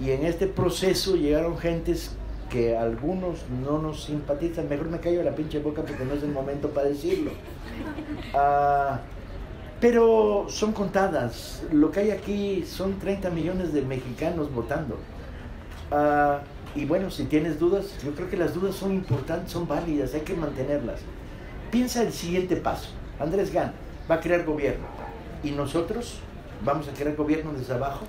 A: Y en este proceso llegaron gentes que algunos no nos simpatizan. Mejor me callo la pinche boca porque no es el momento para decirlo. Ah, pero son contadas. Lo que hay aquí son 30 millones de mexicanos votando. Ah, y bueno, si tienes dudas, yo creo que las dudas son importantes, son válidas, hay que mantenerlas. Piensa el siguiente paso. Andrés Gan va a crear gobierno y nosotros vamos a crear gobierno desde abajo.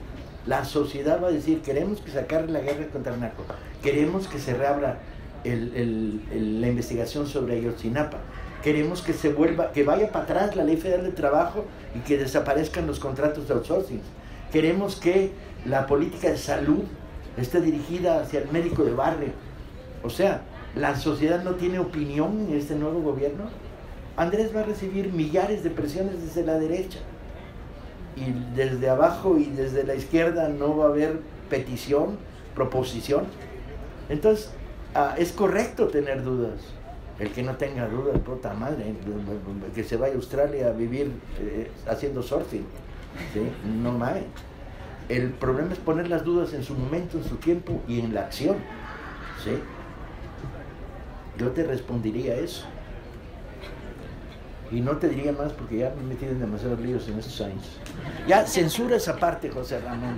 A: La sociedad va a decir, queremos que se acabe la guerra contra el narco, queremos que se reabra la investigación sobre Ayotzinapa, queremos que se vuelva, que vaya para atrás la ley federal de trabajo y que desaparezcan los contratos de outsourcing. Queremos que la política de salud esté dirigida hacia el médico de barrio. O sea, la sociedad no tiene opinión en este nuevo gobierno. Andrés va a recibir millares de presiones desde la derecha. Y desde abajo y desde la izquierda no va a haber petición, proposición. Entonces, ah, es correcto tener dudas. El que no tenga dudas, puta madre, que se vaya a Australia a vivir eh, haciendo surfing. ¿sí? No mames. El problema es poner las dudas en su momento, en su tiempo y en la acción. ¿sí? Yo te respondería eso. Y no te diría más porque ya me he metido en demasiados líos en estos años. Ya censura esa parte, José Ramón.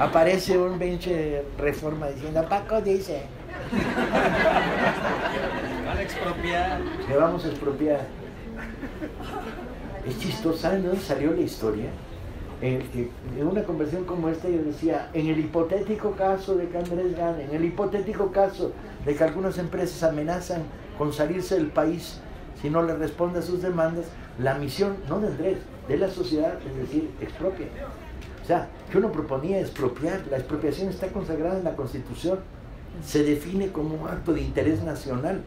A: aparece un pinche reforma diciendo, Paco dice,
E: Van a expropiar.
A: le vamos a expropiar. Es chistoso, ¿saben de dónde salió la historia? En, que- en una conversación como esta yo decía, en el hipotético caso de que Andrés gane, en el hipotético caso de que algunas empresas amenazan con salirse del país si no le responde a sus demandas, la misión, no de Andrés, de la sociedad, es decir, expropia. O sea, que uno proponía expropiar, la expropiación está consagrada en la Constitución, se define como un acto de interés nacional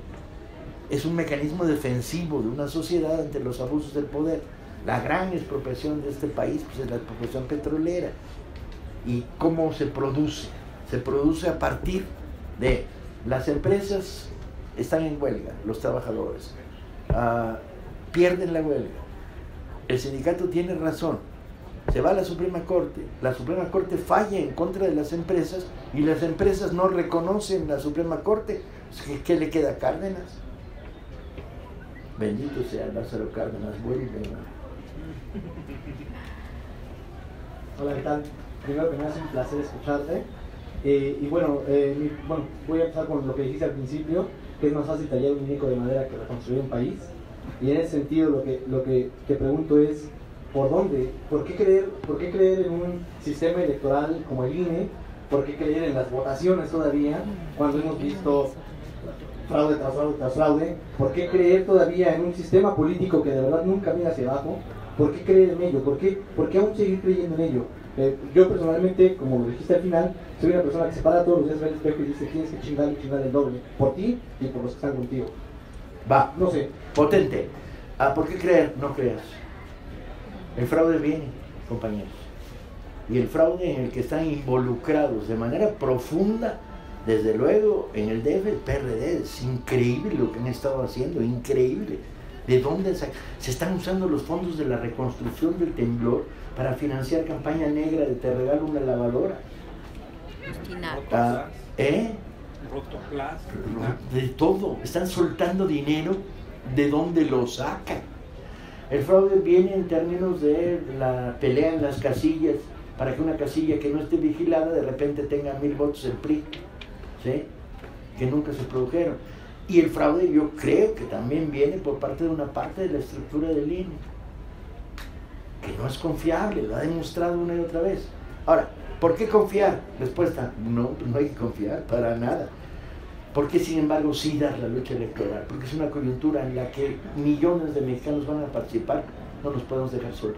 A: es un mecanismo defensivo de una sociedad ante los abusos del poder. La gran expropiación de este país pues, es la expropiación petrolera. ¿Y cómo se produce? Se produce a partir de las empresas están en huelga, los trabajadores, ah, pierden la huelga. El sindicato tiene razón, se va a la Suprema Corte, la Suprema Corte falla en contra de las empresas y las empresas no reconocen la Suprema Corte. ¿Qué, le queda a Cárdenas? Bendito sea Lázaro Cárdenas, vuelve.
F: Hola, ¿qué tal? Primero que nada es un placer escucharte. Eh, y bueno, eh, bueno, voy a empezar con lo que dijiste al principio, que es más fácil tallar un muñeco de madera que reconstruir un país. Y en ese sentido lo que, lo que te pregunto es, ¿por dónde? ¿Por qué, creer, ¿Por qué creer en un sistema electoral como el INE? ¿Por qué creer en las votaciones todavía cuando hemos visto fraude tras fraude tras fraude? ¿Por qué creer todavía en un sistema político que de verdad nunca mira hacia abajo? ¿Por qué creer en ello? ¿Por qué, por qué aún seguir creyendo en ello? Eh, yo personalmente, como lo dijiste al final, soy una persona que se para todos los días, ve el espejo y dice, tienes que chingar y chingar el doble, por ti y por los que están contigo.
A: Va,
F: No sé,
A: potente. Ah, ¿Por qué creer? No creas. El fraude viene, compañeros. Y el fraude en el que están involucrados de manera profunda, desde luego, en el DF, el PRD. Es increíble lo que han estado haciendo, increíble. ¿De dónde se están usando los fondos de la reconstrucción del temblor para financiar campaña negra de te regalo una lavadora? Ah, ¿Eh?
E: Rotoplas.
A: de todo, están soltando dinero de donde lo sacan. El fraude viene en términos de la pelea en las casillas para que una casilla que no esté vigilada de repente tenga mil votos en PRI, ¿sí? que nunca se produjeron. Y el fraude yo creo que también viene por parte de una parte de la estructura del INE, no es confiable, lo ha demostrado una y otra vez. Ahora, ¿por qué confiar? Respuesta, no, no hay que confiar para nada. ¿Por qué, sin embargo, sí dar la lucha electoral? Porque es una coyuntura en la que millones de mexicanos van a participar, no los podemos dejar solos.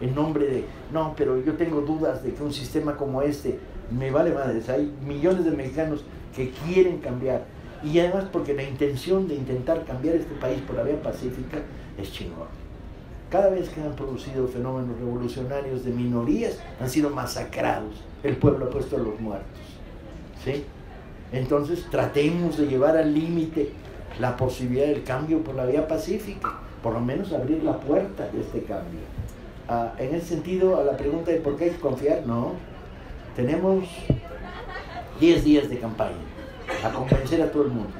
A: En nombre de, no, pero yo tengo dudas de que un sistema como este, me vale madres, hay millones de mexicanos que quieren cambiar. Y además porque la intención de intentar cambiar este país por la vía pacífica es chingón. Cada vez que han producido fenómenos revolucionarios de minorías, han sido masacrados. El pueblo ha puesto a los muertos. ¿Sí? Entonces tratemos de llevar al límite la posibilidad del cambio por la vía pacífica, por lo menos abrir la puerta de este cambio. Ah, en ese sentido, a la pregunta de por qué hay que confiar, no. Tenemos 10 días de campaña a convencer a todo el mundo,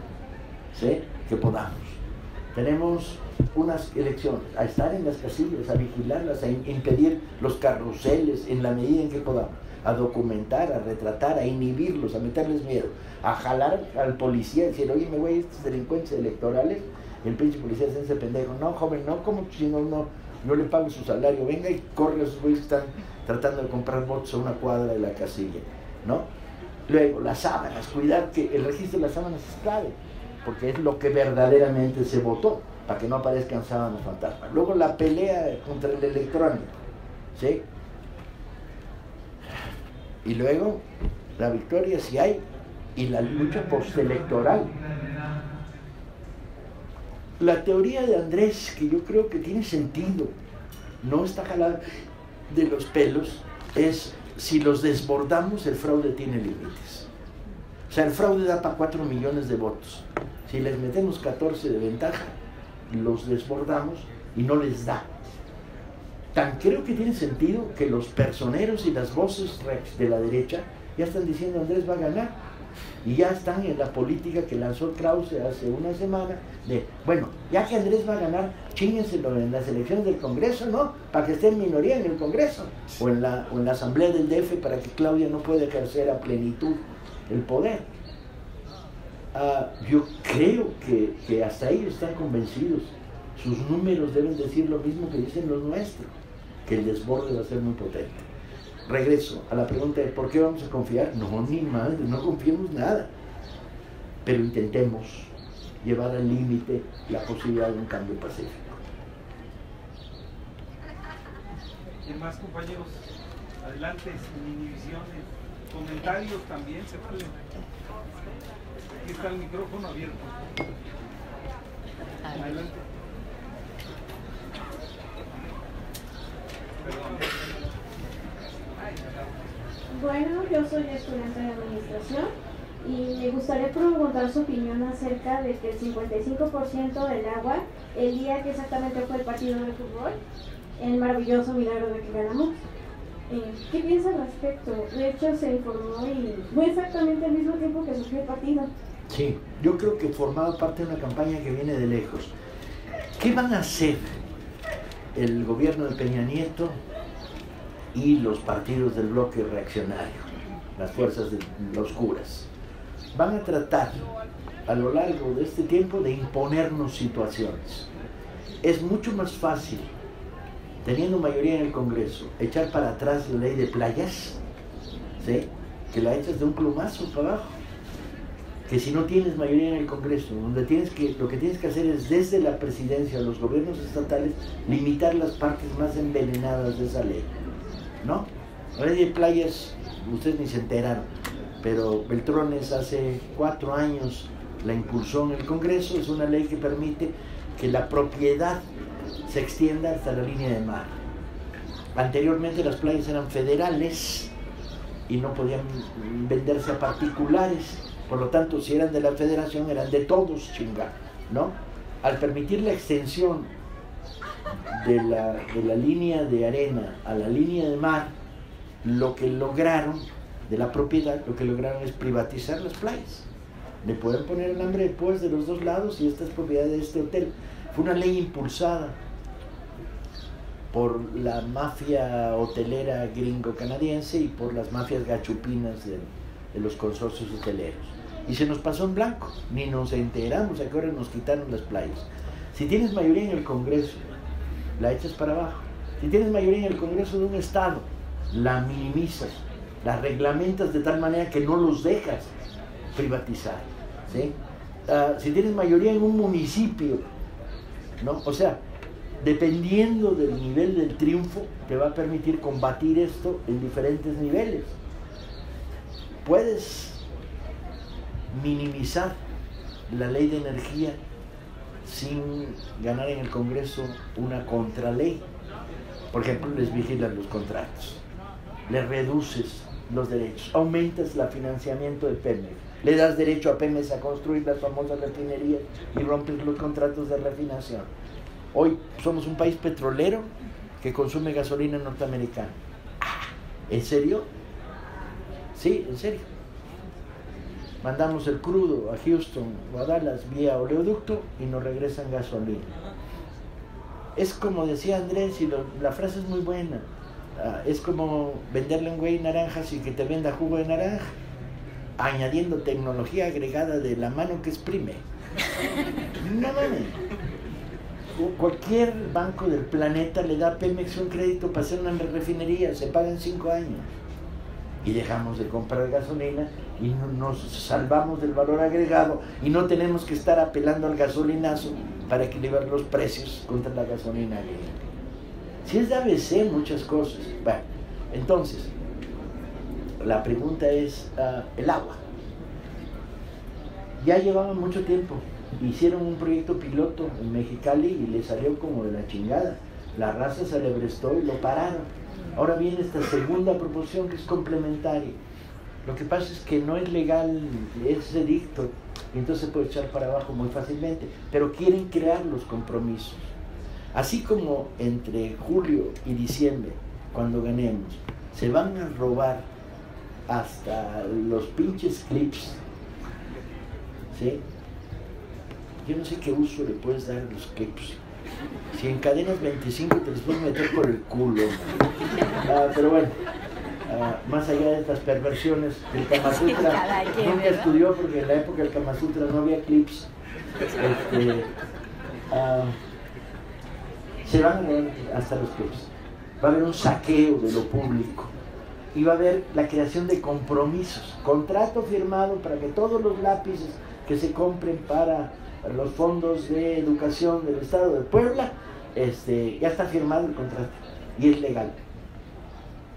A: ¿sí? Que podamos. Tenemos unas elecciones, a estar en las casillas, a vigilarlas, a impedir los carruseles en la medida en que podamos, a documentar, a retratar, a inhibirlos, a meterles miedo, a jalar al policía decir, oye, me voy a estos delincuentes electorales, el pinche policía se ese pendejo, no, joven, no, como si no, no, yo le pago su salario, venga y corre a esos güeyes que están tratando de comprar votos a una cuadra de la casilla, ¿no? Luego, las sábanas, cuidar que el registro de las sábanas es clave, porque es lo que verdaderamente se votó, para que no aparezcan sábanas fantasmas. Luego, la pelea contra el electrónico, ¿sí? Y luego, la victoria si hay, y la lucha postelectoral. La teoría de Andrés, que yo creo que tiene sentido, no está jalada de los pelos, es si los desbordamos, el fraude tiene límites. O sea, el fraude da para 4 millones de votos. Si les metemos 14 de ventaja, los desbordamos y no les da. Tan creo que tiene sentido que los personeros y las voces de la derecha ya están diciendo Andrés va a ganar. Y ya están en la política que lanzó Krause hace una semana de, bueno, ya que Andrés va a ganar, chíñenselo en las elecciones del Congreso, ¿no? Para que esté en minoría en el Congreso o en la, o en la Asamblea del DF para que Claudia no pueda ejercer a plenitud el poder. Ah, yo creo que, hasta ellos están convencidos. Sus números deben decir lo mismo que dicen los nuestros, que el desborde va a ser muy potente. Regreso a la pregunta de por qué vamos a confiar. No, ni madre, no confiemos nada. Pero intentemos llevar al límite la posibilidad de un cambio pacífico.
E: ¿Qué más, compañeros? Adelante, sin inhibiciones. Comentarios también se valen. Aquí está el micrófono abierto. Adelante. Perdón.
D: Bueno, yo soy estudiante de administración y me gustaría preguntar su opinión acerca de que el 55% del agua, el día que exactamente fue el partido de fútbol, el maravilloso milagro de que ganamos, Eh, ¿Qué piensa al respecto? De hecho, se informó y fue exactamente al mismo tiempo que surgió el partido.
A: Sí, yo creo que formaba parte de una campaña que viene de lejos. ¿Qué van a hacer el gobierno de Peña Nieto y los partidos del bloque reaccionario, las fuerzas de, oscuras? Van a tratar a lo largo de este tiempo de imponernos situaciones. Es mucho más fácil, teniendo mayoría en el Congreso, echar para atrás la ley de playas, ¿sí? que la echas de un plumazo para abajo que si no tienes mayoría en el Congreso, donde tienes que, lo que tienes que hacer es desde la presidencia, los gobiernos estatales, limitar las partes más envenenadas de esa ley. ¿No? La ley de playas, ustedes ni se enteraron, pero Beltrones hace cuatro años la impulsó en el Congreso, es una ley que permite que la propiedad se extienda hasta la línea de mar. Anteriormente las playas eran federales y no podían venderse a particulares por lo tanto, si eran de la federación, eran de todos, chinga, ¿no? Al permitir la extensión de la, de la línea de arena a la línea de mar, lo que lograron de la propiedad, lo que lograron es privatizar las playas. Le pueden poner el hambre después de los dos lados y esta es propiedad de este hotel. Fue una ley impulsada por la mafia hotelera gringo-canadiense y por las mafias gachupinas de, de los consorcios hoteleros y se nos pasó en blanco, ni nos enteramos a qué hora nos quitaron las playas. Si tienes mayoría en el Congreso, la echas para abajo. Si tienes mayoría en el Congreso de un Estado, la minimizas, la reglamentas de tal manera que no los dejas privatizar. ¿sí? Ah, si tienes mayoría en un municipio, ¿no? O sea, dependiendo del nivel del triunfo, te va a permitir combatir esto en diferentes niveles. Puedes minimizar la ley de energía sin ganar en el Congreso una contraley. Por ejemplo, les vigilan los contratos, les reduces los derechos, aumentas el financiamiento de Pemex, le das derecho a Pemex a construir las famosas refinerías y rompes los contratos de refinación. Hoy somos un país petrolero que consume gasolina norteamericana. ¿En serio? Sí, en serio mandamos el crudo a Houston o a Dallas vía oleoducto y nos regresan gasolina. Es como decía Andrés, y la frase es muy buena, ah, es como venderle un güey naranjas y que te venda jugo de naranja, añadiendo tecnología agregada de la mano que exprime. No mames. Cualquier banco del planeta le da a Pemex un crédito para hacer una refinería, se paga en cinco años y dejamos de comprar gasolina y nos salvamos del valor agregado y no tenemos que estar apelando al gasolinazo para equilibrar los precios contra la gasolina Si es de ABC muchas cosas. Bueno, entonces, la pregunta es ah, el agua. Ya llevaban mucho tiempo. Hicieron un proyecto piloto en Mexicali y le salió como de la chingada. La raza se alebrestó y lo pararon Ahora viene esta segunda proposición que es complementaria. Lo que pasa es que no es legal ese edicto y entonces se puede echar para abajo muy fácilmente, pero quieren crear los compromisos. Así como entre julio y diciembre, cuando ganemos, se van a robar hasta los pinches clips, ¿sí? Yo no sé qué uso le puedes dar a los clips. Si encadenas 25 te los puedes meter por el culo. Ah, pero bueno, ah, más allá de estas perversiones, el Kama Sutra nunca estudió porque en la época del Kama Sutra no había clips. Este, ah, se van a ver hasta los clips. Va a haber un saqueo de lo público y va a haber la creación de compromisos, contrato firmado para que todos los lápices que se compren para los fondos de educación del Estado de Puebla, este, ya está firmado el contrato y es legal.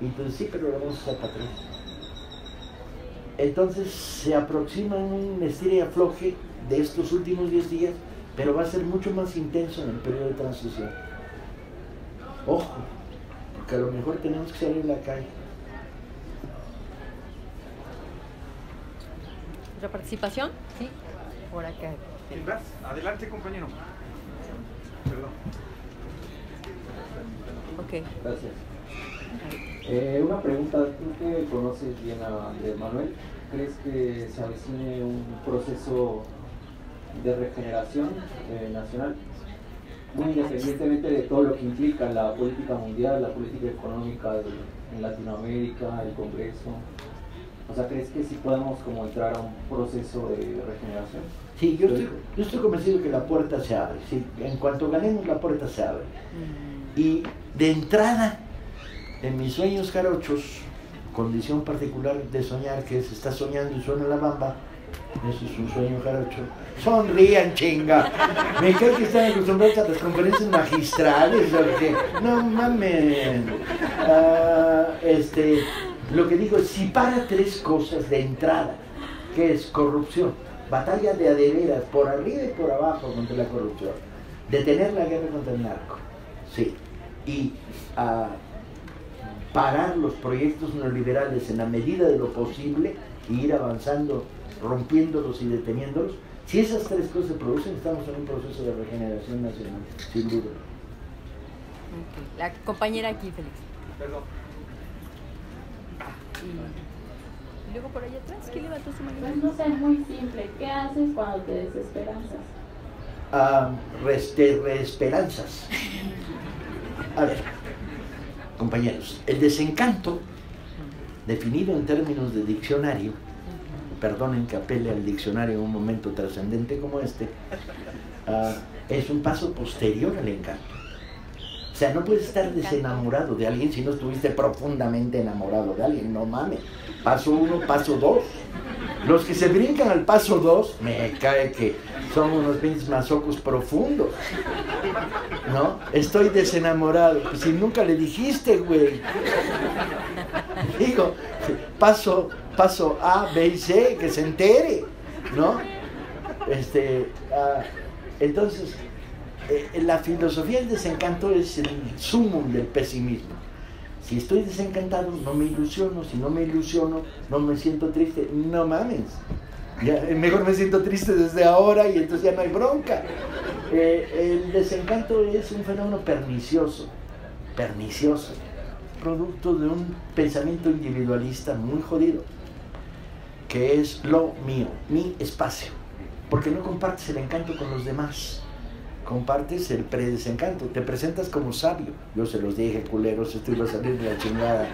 A: Y entonces sí, pero lo vamos a hacer patrón. Entonces se aproxima un estira y afloje de estos últimos 10 días, pero va a ser mucho más intenso en el periodo de transición. Ojo, porque a lo mejor tenemos que salir a la calle.
B: ¿Otra participación? Sí,
E: por acá. Adelante, compañero. Perdón.
B: Ok.
A: Gracias.
G: Eh, una pregunta, tú que conoces bien a Andrés Manuel, ¿crees que se avecine un proceso de regeneración eh, nacional? Muy independientemente de todo lo que implica la política mundial, la política económica en Latinoamérica, el Congreso. O sea, ¿crees que sí podemos como entrar a un proceso de regeneración?
A: Sí, yo estoy, yo estoy convencido que la puerta se abre. Sí, en cuanto ganemos, la puerta se abre. Y de entrada, en mis sueños jarochos, condición particular de soñar, que se está soñando y suena la bamba, eso es un sueño jarocho. Sonrían, chinga. Me creo que están acostumbrados a las conferencias magistrales. O no mames. Ah, este, lo que digo es, si para tres cosas de entrada, que es corrupción, batalla de adeveras por arriba y por abajo contra la corrupción, detener la guerra contra el narco, sí, y uh, parar los proyectos neoliberales en la medida de lo posible e ir avanzando, rompiéndolos y deteniéndolos, si esas tres cosas se producen, estamos en un proceso de regeneración nacional, sin duda.
B: Okay. La compañera aquí, Félix.
E: Perdón.
B: Y luego por allá atrás, ¿quién levantó su mano?
D: Pues no sé, muy simple. ¿Qué haces cuando te desesperanzas?
A: Reste, reesperanzas. A ver, compañeros, el desencanto, definido en términos de diccionario, perdonen que apele al diccionario en un momento trascendente como este, uh, es un paso posterior al encanto. O sea, no puedes estar desenamorado de alguien si no estuviste profundamente enamorado de alguien, no mames. Paso uno, paso dos. Los que se brincan al paso dos, me cae que son unos pinches profundos. ¿No? Estoy desenamorado. Pues si nunca le dijiste, güey. Digo, paso, paso A, B y C, que se entere. ¿No? Este, uh, entonces, eh, la filosofía del desencanto es el sumum del pesimismo. Si estoy desencantado, no me ilusiono. Si no me ilusiono, no me siento triste. No mames. Ya, mejor me siento triste desde ahora y entonces ya no hay bronca. Eh, el desencanto es un fenómeno pernicioso, pernicioso, producto de un pensamiento individualista muy jodido, que es lo mío, mi espacio, porque no compartes el encanto con los demás compartes el predesencanto, te presentas como sabio. Yo se los dije, culeros, esto iba a salir de la chingada.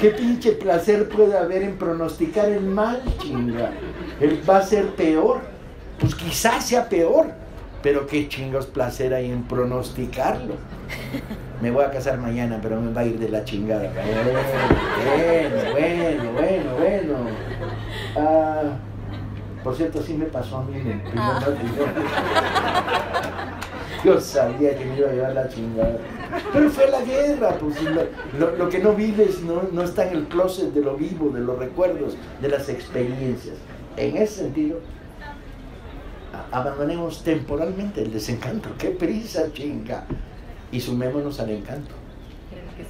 A: ¿Qué pinche placer puede haber en pronosticar el mal, chinga? El va a ser peor. Pues quizás sea peor, pero qué chingos placer hay en pronosticarlo. Me voy a casar mañana, pero me va a ir de la chingada. Bueno, bueno, bueno, bueno. Ah, por cierto, sí me pasó a mí en el primer ah. Yo sabía que me iba a llevar la chingada. Pero fue la guerra, pues lo, lo, que no vives no, no, está en el closet de lo vivo, de los recuerdos, de las experiencias. En ese sentido, abandonemos temporalmente el desencanto. ¡Qué prisa, chinga! Y sumémonos al encanto.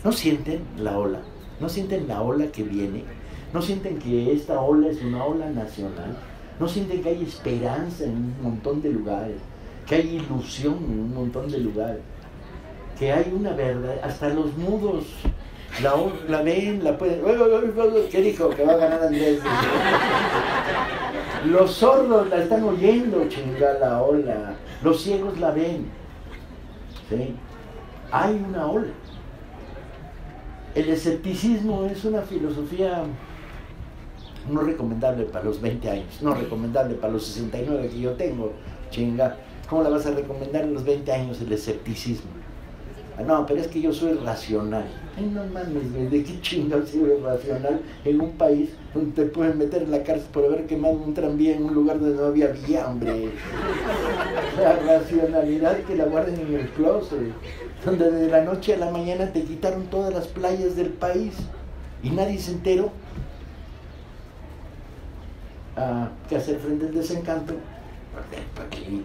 A: ¿No sienten la ola? ¿No sienten la ola que viene? ¿No sienten que esta ola es una ola nacional? ¿No sienten que hay esperanza en un montón de lugares? Que hay ilusión en un montón de lugares, que hay una verdad, hasta los mudos la, la ven, la pueden. ¿Qué dijo? Que va a ganar Andrés. Los sordos la están oyendo, chinga la ola. Los ciegos la ven. ¿Sí? Hay una ola. El escepticismo es una filosofía no recomendable para los 20 años, no recomendable para los 69 que yo tengo, chinga. ¿Cómo la vas a recomendar en los 20 años el escepticismo? Ah, no, pero es que yo soy racional. Ay, no mames, ¿de qué chingados soy racional en un país donde te pueden meter en la cárcel por haber quemado un tranvía en un lugar donde no había vía, hombre? La racionalidad que la guarden en el closet, donde de la noche a la mañana te quitaron todas las playas del país y nadie se enteró. Ah, ¿Qué hacer frente al desencanto?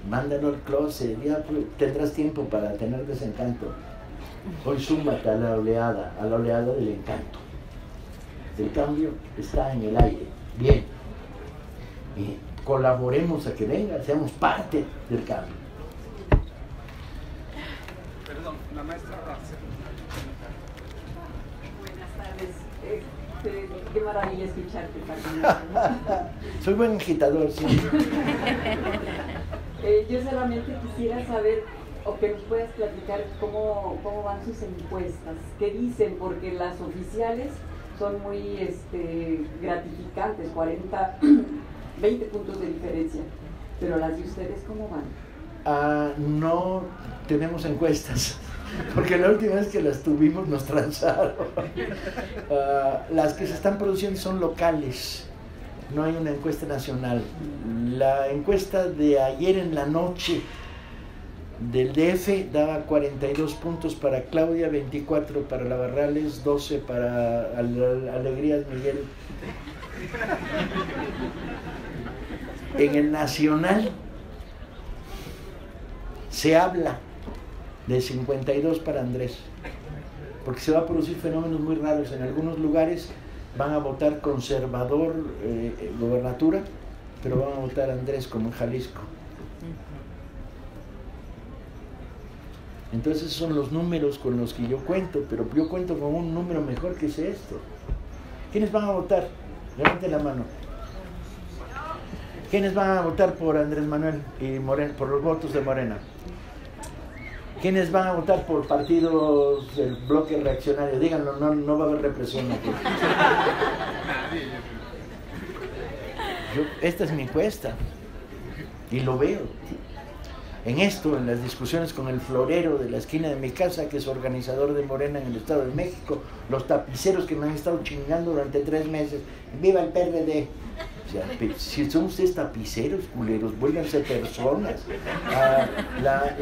A: Mándalo al closet, ya pues, tendrás tiempo para tener desencanto. Hoy súmate a la oleada, a la oleada del encanto. El cambio está en el aire. Bien. Y colaboremos a que venga, seamos parte del cambio.
E: Perdón, la maestra
H: tardes. Este, qué maravilla escucharte.
A: Soy buen agitador, sí.
H: Eh, yo solamente quisiera saber o que nos puedas platicar cómo, cómo van sus encuestas, qué dicen, porque las oficiales son muy este, gratificantes, 40, 20 puntos de diferencia, pero las de ustedes, ¿cómo van?
A: Ah, no tenemos encuestas, porque la última vez que las tuvimos nos transaron. Ah, las que se están produciendo son locales, no hay una encuesta nacional. La encuesta de ayer en la noche del DF daba 42 puntos para Claudia, 24 para la Barrales, 12 para Al- Alegrías Miguel. En el nacional se habla de 52 para Andrés, porque se va a producir fenómenos muy raros. En algunos lugares van a votar conservador eh, gobernatura, pero van a votar Andrés como en Jalisco. Entonces son los números con los que yo cuento, pero yo cuento con un número mejor que es esto. ¿Quiénes van a votar? Levanten la mano. ¿Quiénes van a votar por Andrés Manuel y Morena, por los votos de Morena? ¿Quiénes van a votar por partidos del bloque reaccionario? Díganlo, no, va a haber represión aquí. Yo- esta es mi encuesta y lo veo. En esto, en las discusiones con el florero de la esquina de mi casa, que es organizador de Morena en el Estado de México, los tapiceros que me han estado chingando durante tres meses, ¡viva el PRD! Si son ustedes tapiceros, culeros, vuélvanse personas. Ah, la,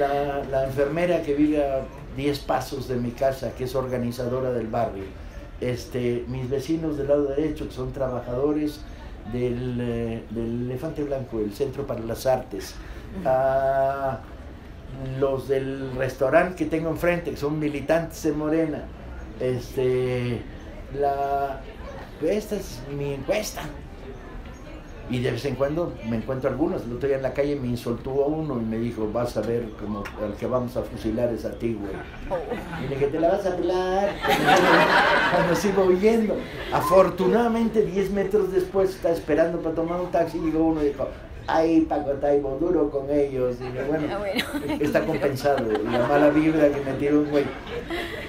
A: la- enfermera que vive a 10 pasos de mi casa, que es organizadora del barrio, este, mis vecinos del lado derecho, que son trabajadores del, eh, del Elefante Blanco, el Centro para las Artes, a los del restaurante que tengo enfrente, que son militantes de Morena. Este, la, esta es mi encuesta. Y de vez en cuando me encuentro algunos. El otro día en la calle me insultó a uno y me dijo, vas a ver como al que vamos a fusilar es a ti, güey. Y le dije, te la vas a pelar. Cuando sigo huyendo. Afortunadamente, 10 metros después, está esperando para tomar un taxi, llegó uno y dijo, ay, Paco Taibo, duro con ellos. Y dije, bueno,
B: Ah, bueno.
A: está compensado. La mala vibra que me tiró un güey.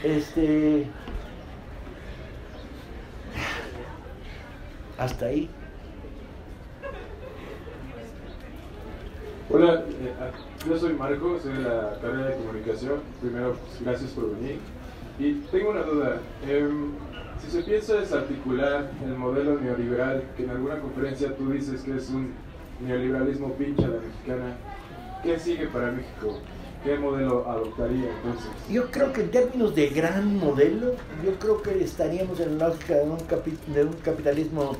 A: Este... Hasta ahí.
I: Hola, eh, yo soy Marco, soy de la carrera de comunicación. Primero, pues, gracias por venir. Y tengo una duda. Em, si se piensa desarticular el modelo neoliberal, que en alguna conferencia tú dices que es un neoliberalismo pincha la mexicana, ¿qué sigue para México? ¿Qué modelo adoptaría entonces?
A: Yo creo que en términos de gran modelo, yo creo que estaríamos en la lógica de un, capi- de un capitalismo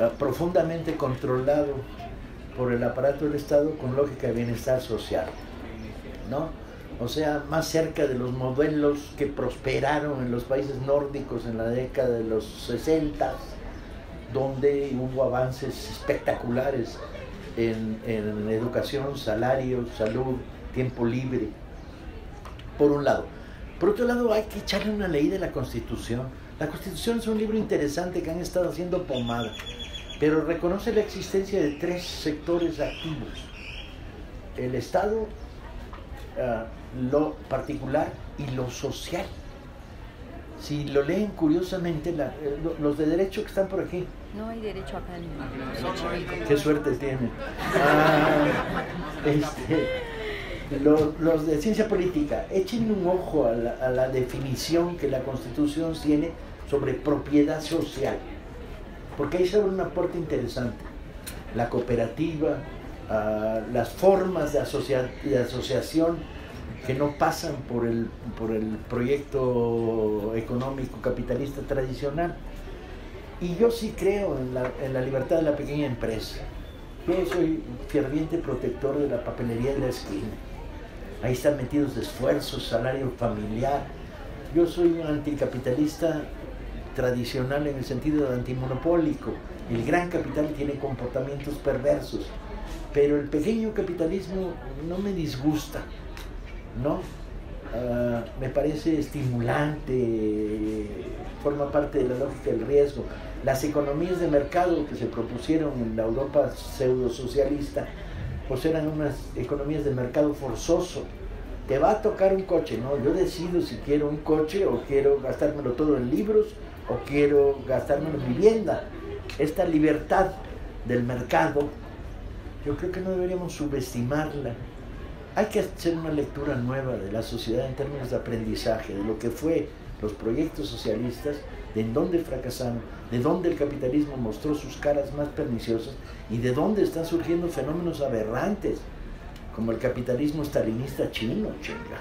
A: ah, profundamente controlado por el aparato del Estado con lógica de bienestar social, ¿no? O sea, más cerca de los modelos que prosperaron en los países nórdicos en la década de los 60, donde hubo avances espectaculares en, en educación, salario, salud, tiempo libre, por un lado. Por otro lado, hay que echarle una ley de la Constitución. La Constitución es un libro interesante que han estado haciendo pomada, pero reconoce la existencia de tres sectores activos. El Estado, ah, lo particular y lo social. Si lo leen curiosamente, la- eh, lo- los de derecho que están por aquí,
C: No hay derecho acá en
A: Qué suerte tienen. Ah, este, lo- los, de ciencia política, echen un ojo a la, a la definición que la Constitución tiene sobre propiedad social, porque ahí se abre un aporte interesante. La cooperativa, ah, las formas de, asocia- de asociación que no pasan por el, proyecto económico capitalista tradicional. Y yo sí creo en la, en la libertad de la pequeña empresa. Yo soy ferviente protector de la papelería de la esquina. Ahí están metidos esfuerzos, salario familiar. Yo soy un anticapitalista tradicional en el sentido de antimonopólico. El gran capital tiene comportamientos perversos, pero el pequeño capitalismo no me disgusta, ¿no? ah, me parece estimulante, forma parte de la lógica del riesgo. Las economías de mercado que se propusieron en la Europa pseudo-socialista, pues eran unas economías de mercado forzoso. Te va a tocar un coche, ¿no? Yo decido si quiero un coche o quiero gastármelo todo en libros o quiero gastármelo en vivienda. Esta libertad del mercado, yo creo que no deberíamos subestimarla. Hay que hacer una lectura nueva de la sociedad en términos de aprendizaje, de lo que fue los proyectos socialistas, de en dónde fracasaron, de dónde el capitalismo mostró sus caras más perniciosas y de dónde están surgiendo fenómenos aberrantes, como el capitalismo stalinista chino, chinga,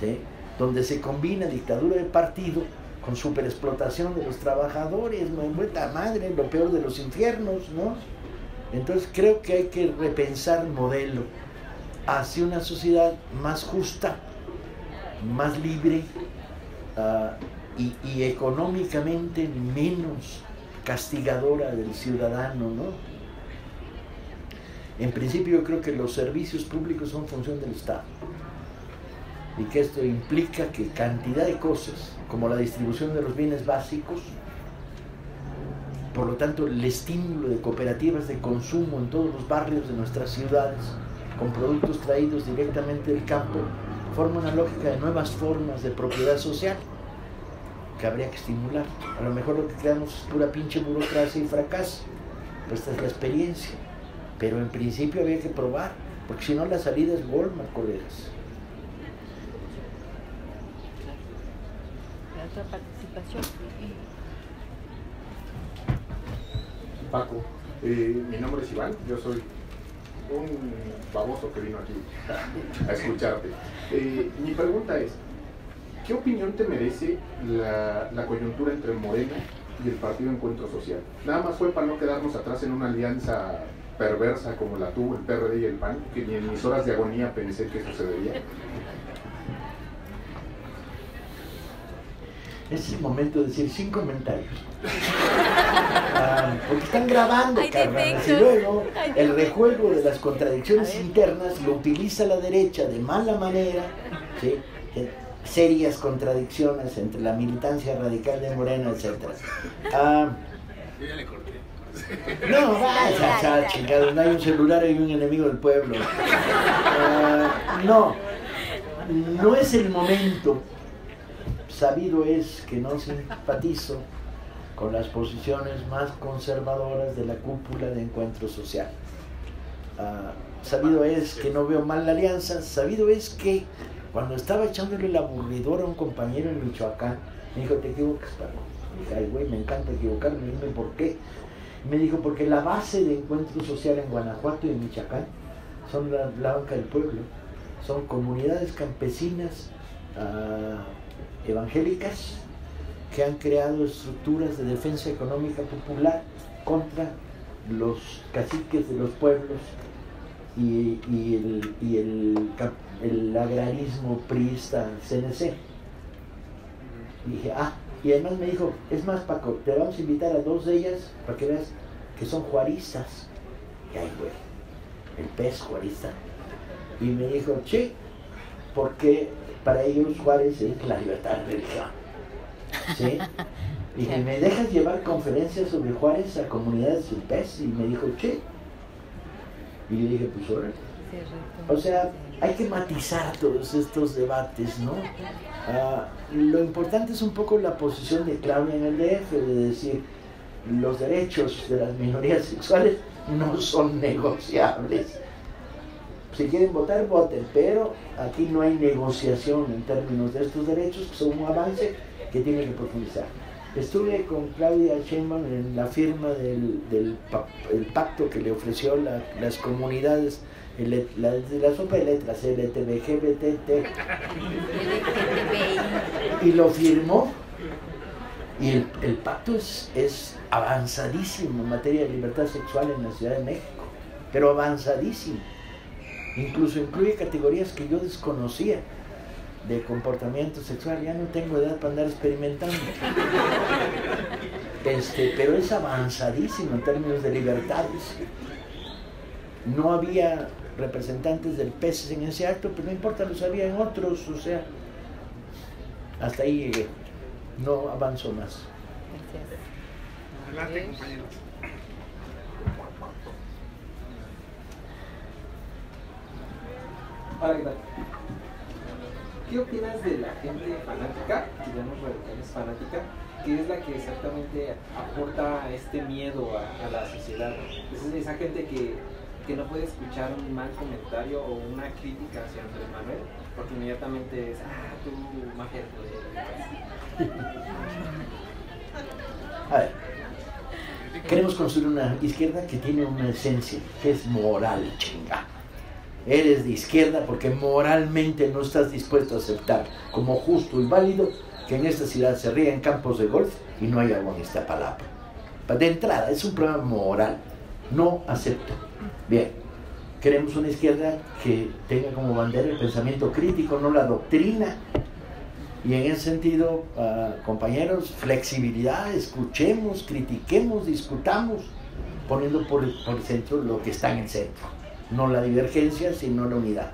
A: ¿sí? donde se combina dictadura de partido con superexplotación de los trabajadores, vuelta madre, lo peor de los infiernos, ¿no? Entonces creo que hay que repensar el modelo hacia una sociedad más justa, más libre uh, y, económicamente menos castigadora del ciudadano, ¿no? En principio yo creo que los servicios públicos son función del Estado y que esto implica que cantidad de cosas, como la distribución de los bienes básicos, por lo tanto el estímulo de cooperativas de consumo en todos los barrios de nuestras ciudades, con productos traídos directamente del campo, forma una lógica de nuevas formas de propiedad social que habría que estimular. A lo mejor lo que creamos es pura pinche burocracia y fracaso. Pues esta es la experiencia. Pero en principio había que probar, porque si no la salida es Walmart, colegas.
B: Participación.
J: Paco, eh, mi nombre es Iván, yo soy un baboso que vino aquí a escucharte. Eh, mi pregunta es, ¿qué opinión te merece la, la, coyuntura entre Morena y el Partido Encuentro Social? Nada más fue para no quedarnos atrás en una alianza perversa como la tuvo el PRD y el PAN, que ni en mis horas de agonía pensé que sucedería.
A: Es el momento de decir sin comentarios. Ah, porque están grabando, carnales. Y luego el rejuego de las contradicciones internas lo utiliza la derecha de mala manera. ¿sí? Serias contradicciones entre la militancia radical de Morena, etc. Ah,
K: Yo ya le corté.
A: no, vaya, chingado, no hay un celular, hay un enemigo del pueblo. Ah, no, no es el momento sabido es que no simpatizo con las posiciones más conservadoras de la cúpula de encuentro social. Uh, sabido es que no veo mal la alianza, sabido es que cuando estaba echándole el aburridor a un compañero en Michoacán, me dijo, te equivocas, Paco. Dije, ay, güey, me encanta equivocarme, dime por qué. Me dijo, porque la base de encuentro social en Guanajuato y en Michoacán son la, la banca del pueblo, son comunidades campesinas uh, evangélicas que han creado estructuras de defensa económica popular contra los caciques de los pueblos y, el, y el, el, agrarismo priista CNC. Y dije, ah, y además me dijo, es más Paco, te vamos a invitar a dos de ellas para que veas que son juaristas. Y ay, güey, el pez juarista. Y me dijo, sí, porque para ellos Juárez es la libertad de religión. ¿Sí? Y dije, ¿me dejas llevar conferencias sobre Juárez a comunidades del PES? Y me dijo, sí. Y yo dije, pues órale. O sea, hay que matizar todos estos debates, ¿no? Uh, lo importante es un poco la posición de Claudia en el DF, de decir, los derechos de las minorías sexuales no son negociables si quieren votar, voten, pero aquí no hay negociación en términos de estos derechos, que son un avance que tiene que profundizar. Estuve con Claudia Sheinbaum en la firma del, del el pacto que le ofreció la, las comunidades, el, la, sopa de letras, LTBGBTT, y lo firmó. Y el, pacto es avanzadísimo en materia de libertad sexual en la Ciudad de México, pero avanzadísimo. Incluso incluye categorías que yo desconocía de comportamiento sexual. Ya no tengo edad para andar experimentando. Este, pero es avanzadísimo en términos de libertades. No había representantes del PES en ese acto, pero no importa, los había en otros. O sea, Hasta ahí llegué. No avanzo más.
E: Adelante, compañeros.
K: Hola, ¿qué tal? ¿Qué opinas de la gente fanática, digamos es fanática, que es la que exactamente aporta este miedo a, a la sociedad? Es esa gente que, que, no puede escuchar un mal comentario o una crítica hacia Andrés Manuel, porque inmediatamente es, ah, tú, magia
A: A ver, queremos construir una izquierda que tiene una esencia, que es moral, chinga eres de izquierda porque moralmente no estás dispuesto a aceptar como justo y válido que en esta ciudad se ríen campos de golf y no hay agua en esta palabra. De entrada, es un problema moral. No acepto. Bien, queremos una izquierda que tenga como bandera el pensamiento crítico, no la doctrina. Y en ese sentido, uh, compañeros, flexibilidad, escuchemos, critiquemos, discutamos, poniendo por por el centro lo que está en el centro no la divergencia, sino la unidad.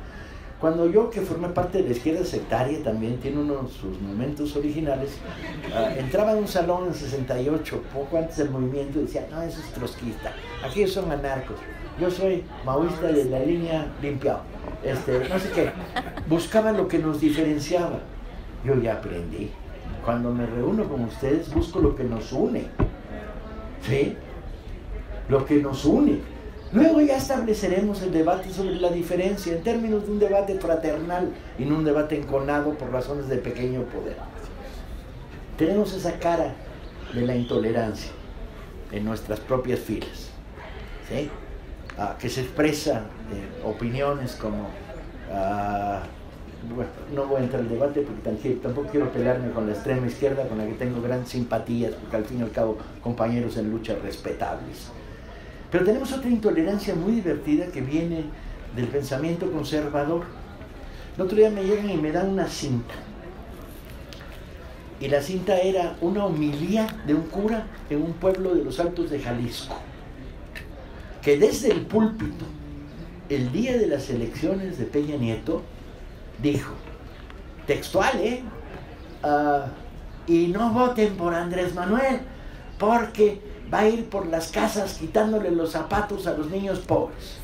A: Cuando yo, que formé parte de la izquierda sectaria, también tiene uno de sus momentos originales, uh, entraba en un salón en 68, poco antes del movimiento, y decía, no, eso es trotskista, aquellos son anarcos, yo soy maoísta de la línea limpiado, este, no sé qué, buscaba lo que nos diferenciaba. Yo ya aprendí, cuando me reúno con ustedes, busco lo que nos une, ¿sí? Lo que nos une Luego ya estableceremos el debate sobre la diferencia en términos de un debate fraternal y no un debate enconado por razones de pequeño poder. Tenemos esa cara de la intolerancia en nuestras propias filas, ¿sí? Ah, que se expresa en opiniones como, ah, no voy a entrar al debate porque tampoco quiero pelearme con la extrema izquierda con la que tengo gran simpatía, porque al fin y al cabo compañeros en lucha respetables pero tenemos otra intolerancia muy divertida que viene del pensamiento conservador. El otro día me llegan y me dan una cinta. Y la cinta era una homilía de un cura en un pueblo de los Altos de Jalisco, que desde el púlpito, el día de las elecciones de Peña Nieto, dijo, textual, ¿eh? Uh, y no voten por Andrés Manuel, porque va a ir por las casas quitándole los zapatos a los niños pobres.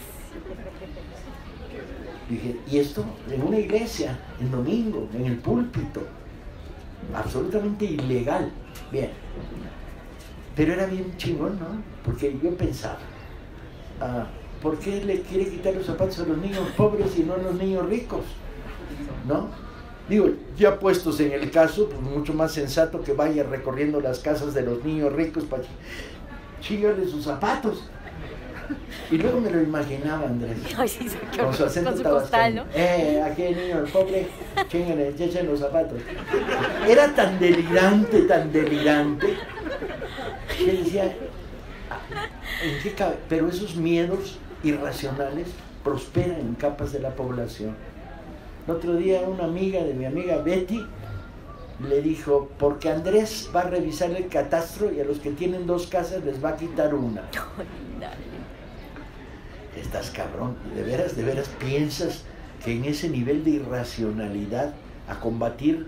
A: Dije, y esto en una iglesia, en domingo, en el púlpito, absolutamente ilegal. Bien. Pero era bien chingón, ¿no? Porque yo pensaba, ah, ¿por qué le quiere quitar los zapatos a los niños pobres y no a los niños ricos? ¿No? Digo, ya puestos en el caso, pues mucho más sensato que vaya recorriendo las casas de los niños ricos para chíngale sus zapatos. Y luego me lo imaginaba Andrés. con su acento con su costal, ¿no? Eh, aquí el niño, el pobre, chíngale, echen los zapatos. Era tan delirante, tan delirante, que decía, ¿en qué cabe? Pero esos miedos irracionales prosperan en capas de la población. El otro día una amiga de mi amiga Betty le dijo, porque Andrés va a revisar el catastro y a los que tienen dos casas les va a quitar una. Estás cabrón, de veras, de veras piensas que en ese nivel de irracionalidad a combatir,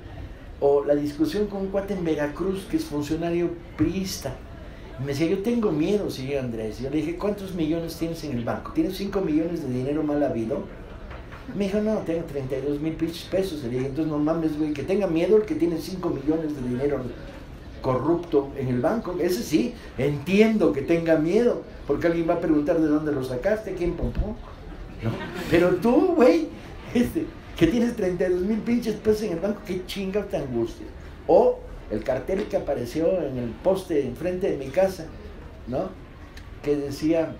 A: o la discusión con un cuate en Veracruz que es funcionario priista, me decía, yo tengo miedo, sí, Andrés. Yo le dije, ¿cuántos millones tienes en el banco? ¿Tienes 5 millones de dinero mal habido? Me dijo, no, tengo 32 mil pinches pesos. Le dije, entonces no mames, güey, que tenga miedo el que tiene 5 millones de dinero corrupto en el banco. Ese sí, entiendo que tenga miedo, porque alguien va a preguntar de dónde lo sacaste, quién pompó. Pero tú, güey, este, que tienes 32 mil pinches pesos en el banco, qué chinga te angustia. O el cartel que apareció en el poste enfrente de mi casa, ¿no? Que decía,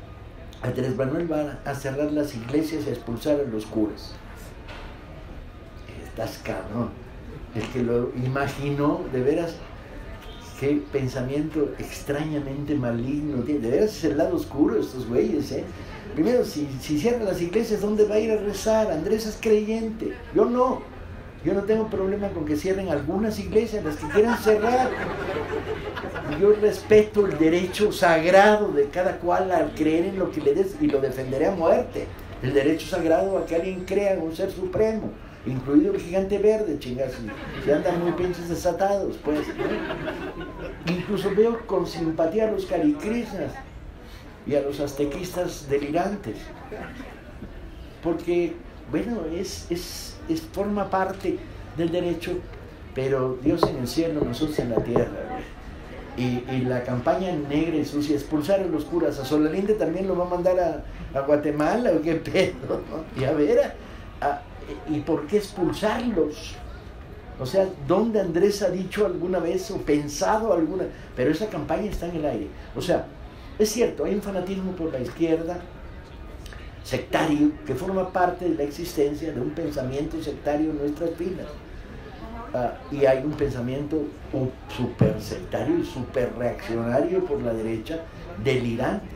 A: Andrés Manuel va a cerrar las iglesias y a expulsar a los curas. Estás cabrón. El que lo imaginó, de veras, qué pensamiento extrañamente maligno tiene. De veras es el lado oscuro de estos güeyes, ¿eh? Primero, si, si cierran las iglesias, ¿dónde va a ir a rezar? Andrés es creyente. Yo no. Yo no tengo problema con que cierren algunas iglesias, las que quieran cerrar. Yo respeto el derecho sagrado de cada cual al creer en lo que le des y lo defenderé a muerte. El derecho sagrado a que alguien crea en un ser supremo. incluido el gigante verde, chingas, y andan muy pinches desatados, pues. Incluso veo con simpatía a los caricrishnas y a los aztequistas delirantes, porque, bueno, es, es, es forma parte del derecho, pero Dios en el cielo, nosotros en la tierra, y, y, la campaña negra y sucia, expulsar a los curas, a Solalinde también lo va a mandar a, a Guatemala, o qué pedo, y a ver, ¿y por qué expulsarlos? O sea, ¿dónde Andrés ha dicho alguna vez o pensado alguna? Pero esa campaña está en el aire. O sea, es cierto, hay un fanatismo por la izquierda sectario que forma parte de la existencia de un pensamiento sectario en nuestras filas. Uh, y hay un pensamiento super sectario y super reaccionario por la derecha, delirante.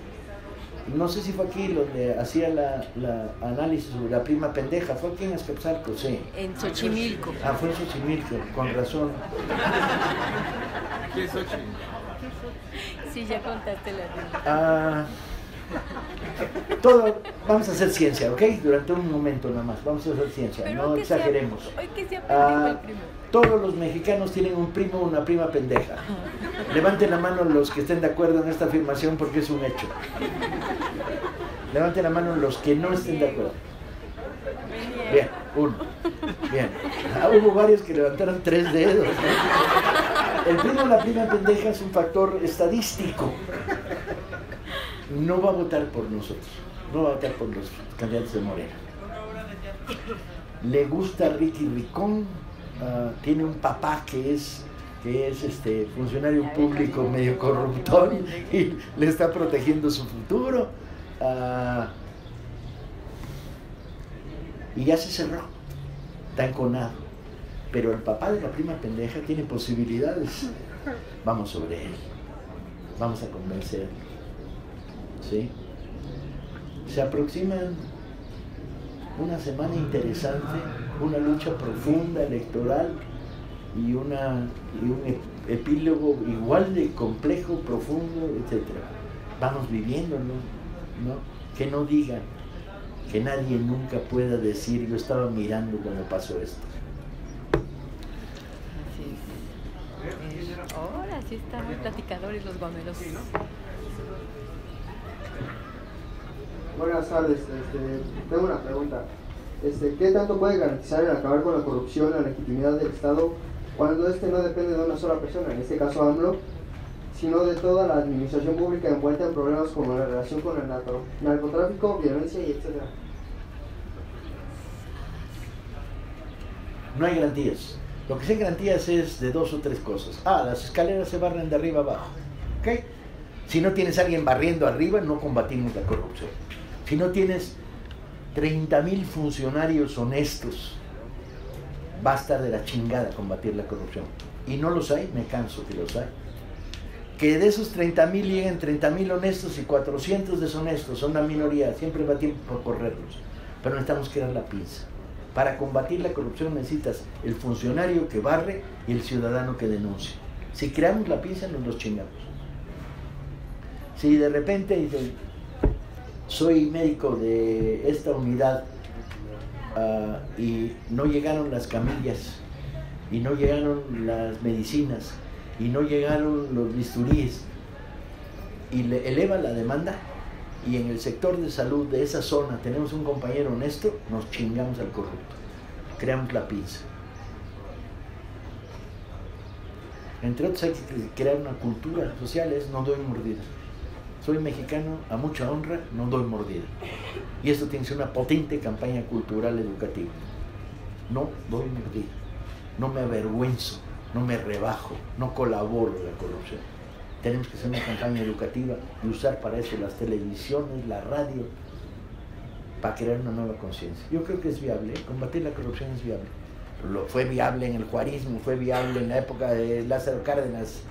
A: No sé si fue aquí donde hacía la, la análisis sobre la prima pendeja. ¿Fue aquí en Azcapotzalco? Sí.
B: En Xochimilco.
A: Ah, fue en Xochimilco, con razón.
E: ¿Aquí es Xochimilco?
B: Sí, ya contaste la
A: Ah, todo, vamos a hacer ciencia, ¿ok? Durante un momento nada más, vamos a hacer ciencia,
B: Pero
A: no
B: sea-
A: exageremos.
B: hoy que sea
A: Ah,
B: pendejo el primo.
A: todos los mexicanos tienen un primo o una prima pendeja. Levanten la mano los que estén de acuerdo en esta afirmación porque es un hecho. Levanten la mano los que no estén de acuerdo. Bien, uno. Bien. Ah, hubo varios que levantaron tres dedos. ¿no? El primo o la prima pendeja es un factor estadístico. No va a votar por nosotros. No va a votar por los candidatos de Morena. Le gusta Ricky Ricón. ah, tiene un papá que es que es este funcionario público medio corruptón y le está protegiendo su futuro. Ah, y ya se cerró, está enconado. Pero el papá de la prima pendeja tiene posibilidades. Vamos sobre él, vamos a convencerlo. ¿Sí? Se aproximan una semana interesante, una lucha profunda electoral y, una, y un ep- epílogo igual de complejo, profundo, etc. Vamos viviéndolo, ¿no? Que no digan, que nadie nunca pueda decir, yo estaba mirando cuando pasó esto.
B: Así es. Ahora sí están muy platicadores los guameros.
L: Buenas tardes, este, tengo una pregunta. Este, ¿Qué tanto puede garantizar el acabar con la corrupción la legitimidad del Estado cuando este no depende de una sola persona, en este caso AMLO, sino de toda la administración pública envuelta en problemas como la relación con el narco- narcotráfico, violencia y etcétera?
A: No hay garantías. Lo que sí hay garantías es de dos o tres cosas. Ah, las escaleras se barren de arriba abajo. ¿Ok? Si no tienes a alguien barriendo arriba, no combatimos la corrupción. Si no tienes 30 mil funcionarios honestos, va a estar de la chingada combatir la corrupción. Y no los hay, me canso que los hay. Que de esos 30 mil lleguen 30 mil honestos y 400 deshonestos, son una minoría, siempre va tiempo por correrlos. Pero necesitamos crear la pinza. Para combatir la corrupción necesitas el funcionario que barre y el ciudadano que denuncia. Si creamos la pinza, nos los chingamos. Si de repente dicen, soy médico de esta unidad ah, y no llegaron las camillas, y no llegaron las medicinas, y no llegaron los bisturíes, y le eleva la demanda, y en el sector de salud de esa zona tenemos un compañero honesto, nos chingamos al corrupto, creamos la pinza. Entre otros hay que crear una cultura social, es no doy mordida. Soy mexicano, a mucha honra, no doy mordida. Y esto tiene que ser una potente campaña cultural educativa. No doy mordida, no me avergüenzo, no me rebajo, no colaboro la corrupción. Tenemos que hacer una campaña educativa y usar para eso las televisiones, la radio, para crear una nueva conciencia. Yo creo que es viable, ¿eh? combatir la corrupción es viable. Fue viable en el juarismo, fue viable en la época de Lázaro Cárdenas,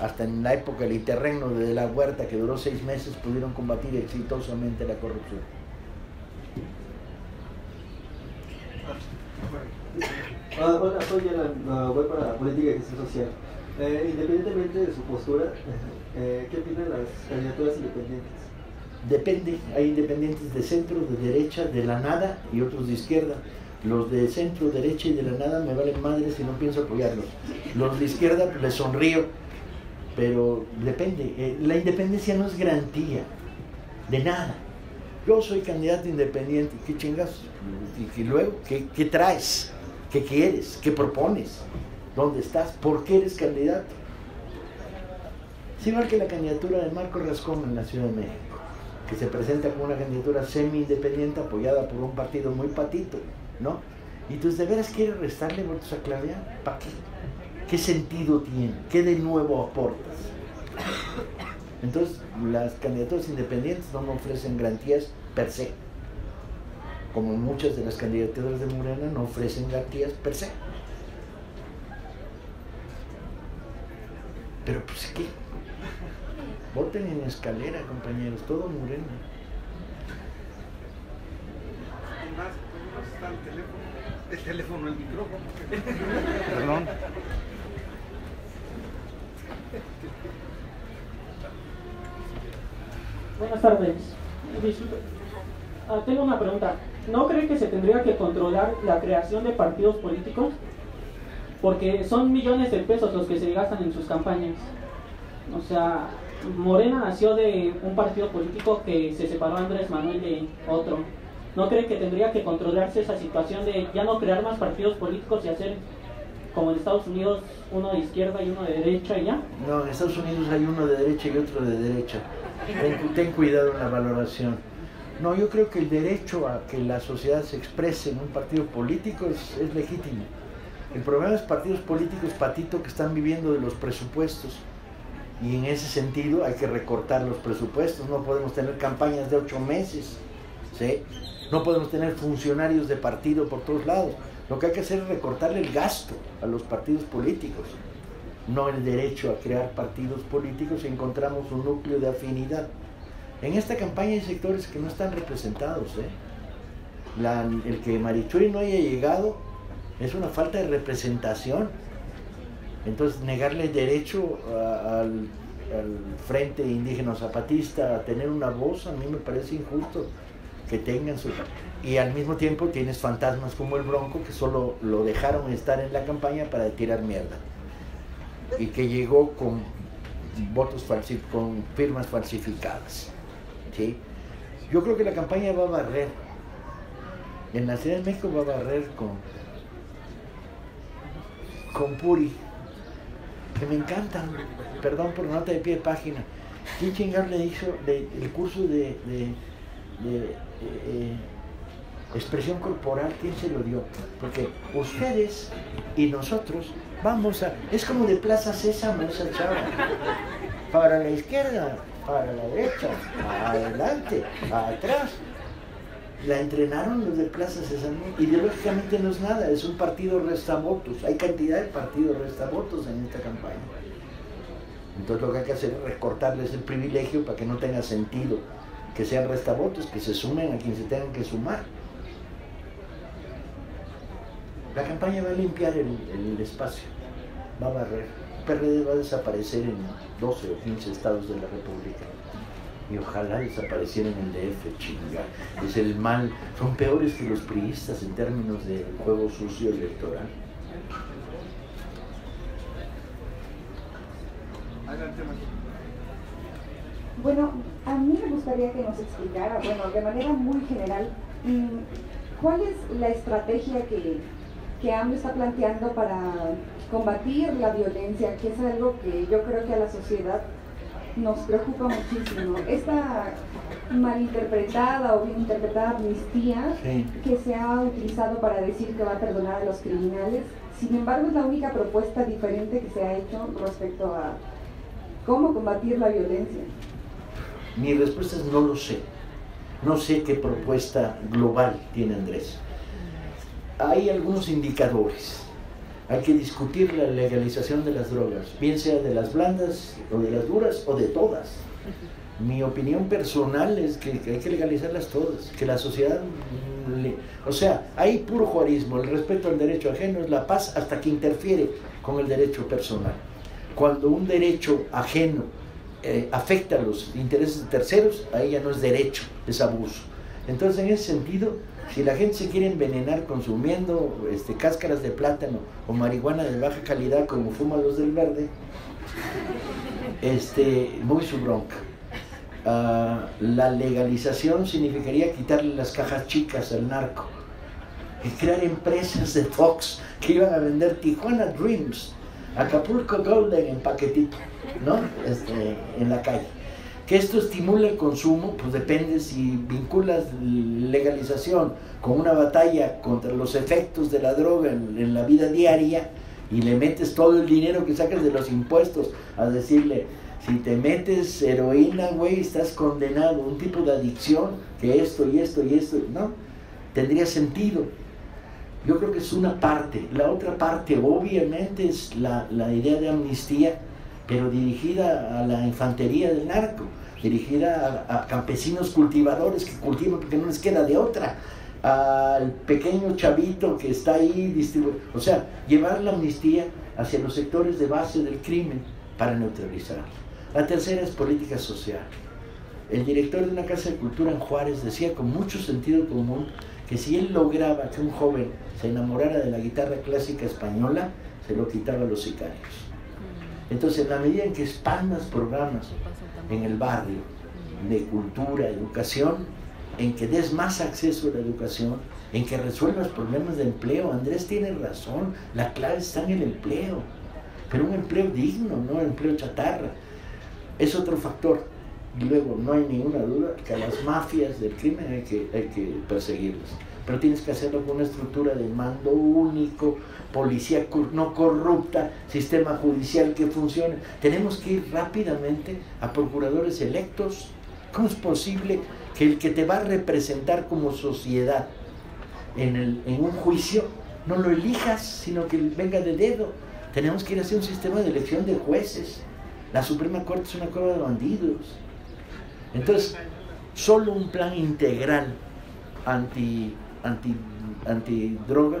A: hasta en la época del interregno de la huerta que duró seis meses pudieron combatir exitosamente la corrupción.
L: Ah, soy Alan, ah, voy para Política y Gestión Social. Eh, independientemente de su postura, eh, ¿qué opinan las candidaturas independientes?
A: Depende, hay independientes de centro, de derecha, de la nada y otros de izquierda. Los de centro, derecha y de la nada me valen madres si no pienso apoyarlos. Los de izquierda pues, les sonrío, pero depende. Eh, la independencia no es garantía de nada. Yo soy candidato independiente, ¿qué chingas? Y, y luego, ¿qué, ¿qué traes? ¿Qué quieres? ¿Qué propones? ¿Dónde estás? ¿Por qué eres candidato? Es igual que la candidatura de Marco Rascón en la Ciudad de México, que se presenta como una candidatura semi-independiente apoyada por un partido muy patito, ¿no? Y tú de veras quieres restarle votos a Claudia, ¿para qué? ¿Qué sentido tiene? ¿Qué de nuevo aportas? Entonces, las candidaturas independientes no me ofrecen garantías per se, como muchas de las candidaturas de Morena no ofrecen garantías per se. Pero pues qué, voten en escalera, compañeros, todo Morena.
E: Más, más está el teléfono, el teléfono, el micrófono.
A: Perdón.
M: Buenas tardes. Ah, tengo una pregunta. ¿No cree que se tendría que controlar la creación de partidos políticos? Porque son millones de pesos los que se gastan en sus campañas. O sea, Morena nació de un partido político que se separó Andrés Manuel de otro. ¿No cree que tendría que controlarse esa situación de ya no crear más partidos políticos y hacer como en Estados Unidos uno de izquierda y uno de derecha y ya?
A: No, en Estados Unidos hay uno de derecha y otro de derecha. Ten, cuidado en la valoración. No, yo creo que el derecho a que la sociedad se exprese en un partido político es, es legítimo. El problema es partidos políticos, patito, que están viviendo de los presupuestos. Y en ese sentido hay que recortar los presupuestos. No podemos tener campañas de ocho meses. ¿sí? No podemos tener funcionarios de partido por todos lados. Lo que hay que hacer es recortarle el gasto a los partidos políticos no el derecho a crear partidos políticos encontramos un núcleo de afinidad. En esta campaña hay sectores que no están representados. ¿eh? El que Marichuy no haya llegado es una falta de representación. Entonces, negarle derecho al, al, Frente Indígena Zapatista a tener una voz, a mí me parece injusto que tengan su... Y al mismo tiempo tienes fantasmas como el Bronco que solo lo dejaron estar en la campaña para tirar mierda y que llegó con votos con firmas falsificadas. ¿sí? Yo creo que la campaña va a barrer. En la Ciudad de México va a barrer con, con Puri, que me encantan. Perdón por nota de pie de página. ¿Quién chingar le hizo el curso de, de eh, expresión corporal? ¿Quién se lo dio? Porque ustedes y nosotros vamos a... Es como de Plaza Sésamo esa chava. Para la izquierda, para la derecha, adelante, atrás. La entrenaron los de Plaza Sésamo. Ideológicamente no es nada, es un partido restavotos. Hay cantidad de partidos restavotos en esta campaña. Entonces lo que hay que hacer es recortarles el privilegio para que no tenga sentido que sean restavotos, que se sumen a quien se tengan que sumar. La campaña va a limpiar el, el, espacio, va a barrer. El PRD va a desaparecer en 12 o 15 estados de la República. Y ojalá desapareciera en el DF, chinga. Es el mal, son peores que los priistas en términos de juego sucio electoral.
N: Bueno, a mí me gustaría que nos explicara, bueno, de manera muy general, ¿cuál es la estrategia que, que AMLO está planteando para combatir la violencia, que es algo que yo creo que a la sociedad nos preocupa muchísimo. Esta malinterpretada o bien interpretada amnistía
A: Sí.
N: que se ha utilizado para decir que va a perdonar a los criminales, sin embargo es la única propuesta diferente que se ha hecho respecto a cómo combatir la violencia.
A: Mi respuesta es no lo sé. No sé qué propuesta global tiene Andrés. Hay algunos indicadores. Hay que discutir la legalización de las drogas, bien sea de las blandas o de las duras o de todas. Mi opinión personal es que hay que legalizarlas todas, que la sociedad... o sea, hay puro juarismo, el respeto al derecho ajeno es la paz hasta que interfiere con el derecho personal. Cuando un derecho ajeno eh, afecta los intereses de terceros, ahí ya no es derecho, es abuso. Entonces, en ese sentido, si la gente se quiere envenenar consumiendo este, cáscaras de plátano o marihuana de baja calidad como fuman los del verde, este, muy su bronca. Ah, la legalización significaría quitarle las cajas chicas al narco y crear empresas de Fox que iban a vender Tijuana Dreams, Acapulco Golden en paquetito, ¿no? Este, en la calle. Que esto estimule el consumo, pues depende si vinculas legalización con una batalla contra los efectos de la droga en, la vida diaria y le metes todo el dinero que sacas de los impuestos a decirle, si te metes heroína, güey, estás condenado, un tipo de adicción, que esto y esto y esto, ¿no? Tendría sentido. Yo creo que es una parte. La otra parte, obviamente, es la idea de amnistía, pero dirigida a la infantería del narco, dirigida a, a campesinos cultivadores que cultivan porque no les queda de otra, al pequeño chavito que está ahí distribuyendo. O sea, llevar la amnistía hacia los sectores de base del crimen para neutralizarlo. La tercera es política social. El director de una casa de cultura en Juárez decía con mucho sentido común que si él lograba que un joven se enamorara de la guitarra clásica española, se lo quitaba a los sicarios. Entonces, en la medida en que expandas programas en el barrio de cultura, educación, en que des más acceso a la educación, en que resuelvas problemas de empleo, Andrés tiene razón, la clave está en el empleo, pero un empleo digno, no empleo chatarra. Es otro factor. Y luego, no hay ninguna duda que a las mafias del crimen hay que, hay que perseguirlas. Pero tienes que hacerlo con una estructura de mando único, policía no corrupta, sistema judicial que funcione. Tenemos que ir rápidamente a procuradores electos. ¿Cómo es posible que el que te va a representar como sociedad en, el, en un juicio no lo elijas, sino que venga de dedo? Tenemos que ir hacia un sistema de elección de jueces. La Suprema Corte es una cueva de bandidos. Entonces, solo un plan integral anti, anti, antidroga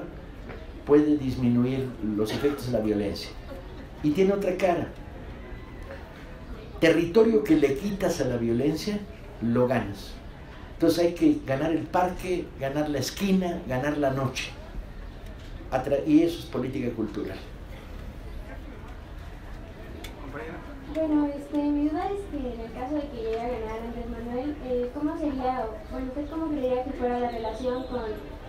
A: puede disminuir los efectos de la violencia. Y tiene otra cara. Territorio que le quitas a la violencia, lo ganas. Entonces hay que ganar el parque, ganar la esquina, ganar la noche. Y eso es política cultural.
D: Bueno, este, mi duda es que en el caso de que llegue a ganar Andrés Manuel, eh, ¿cómo sería, bueno, usted cómo creería que fuera la relación con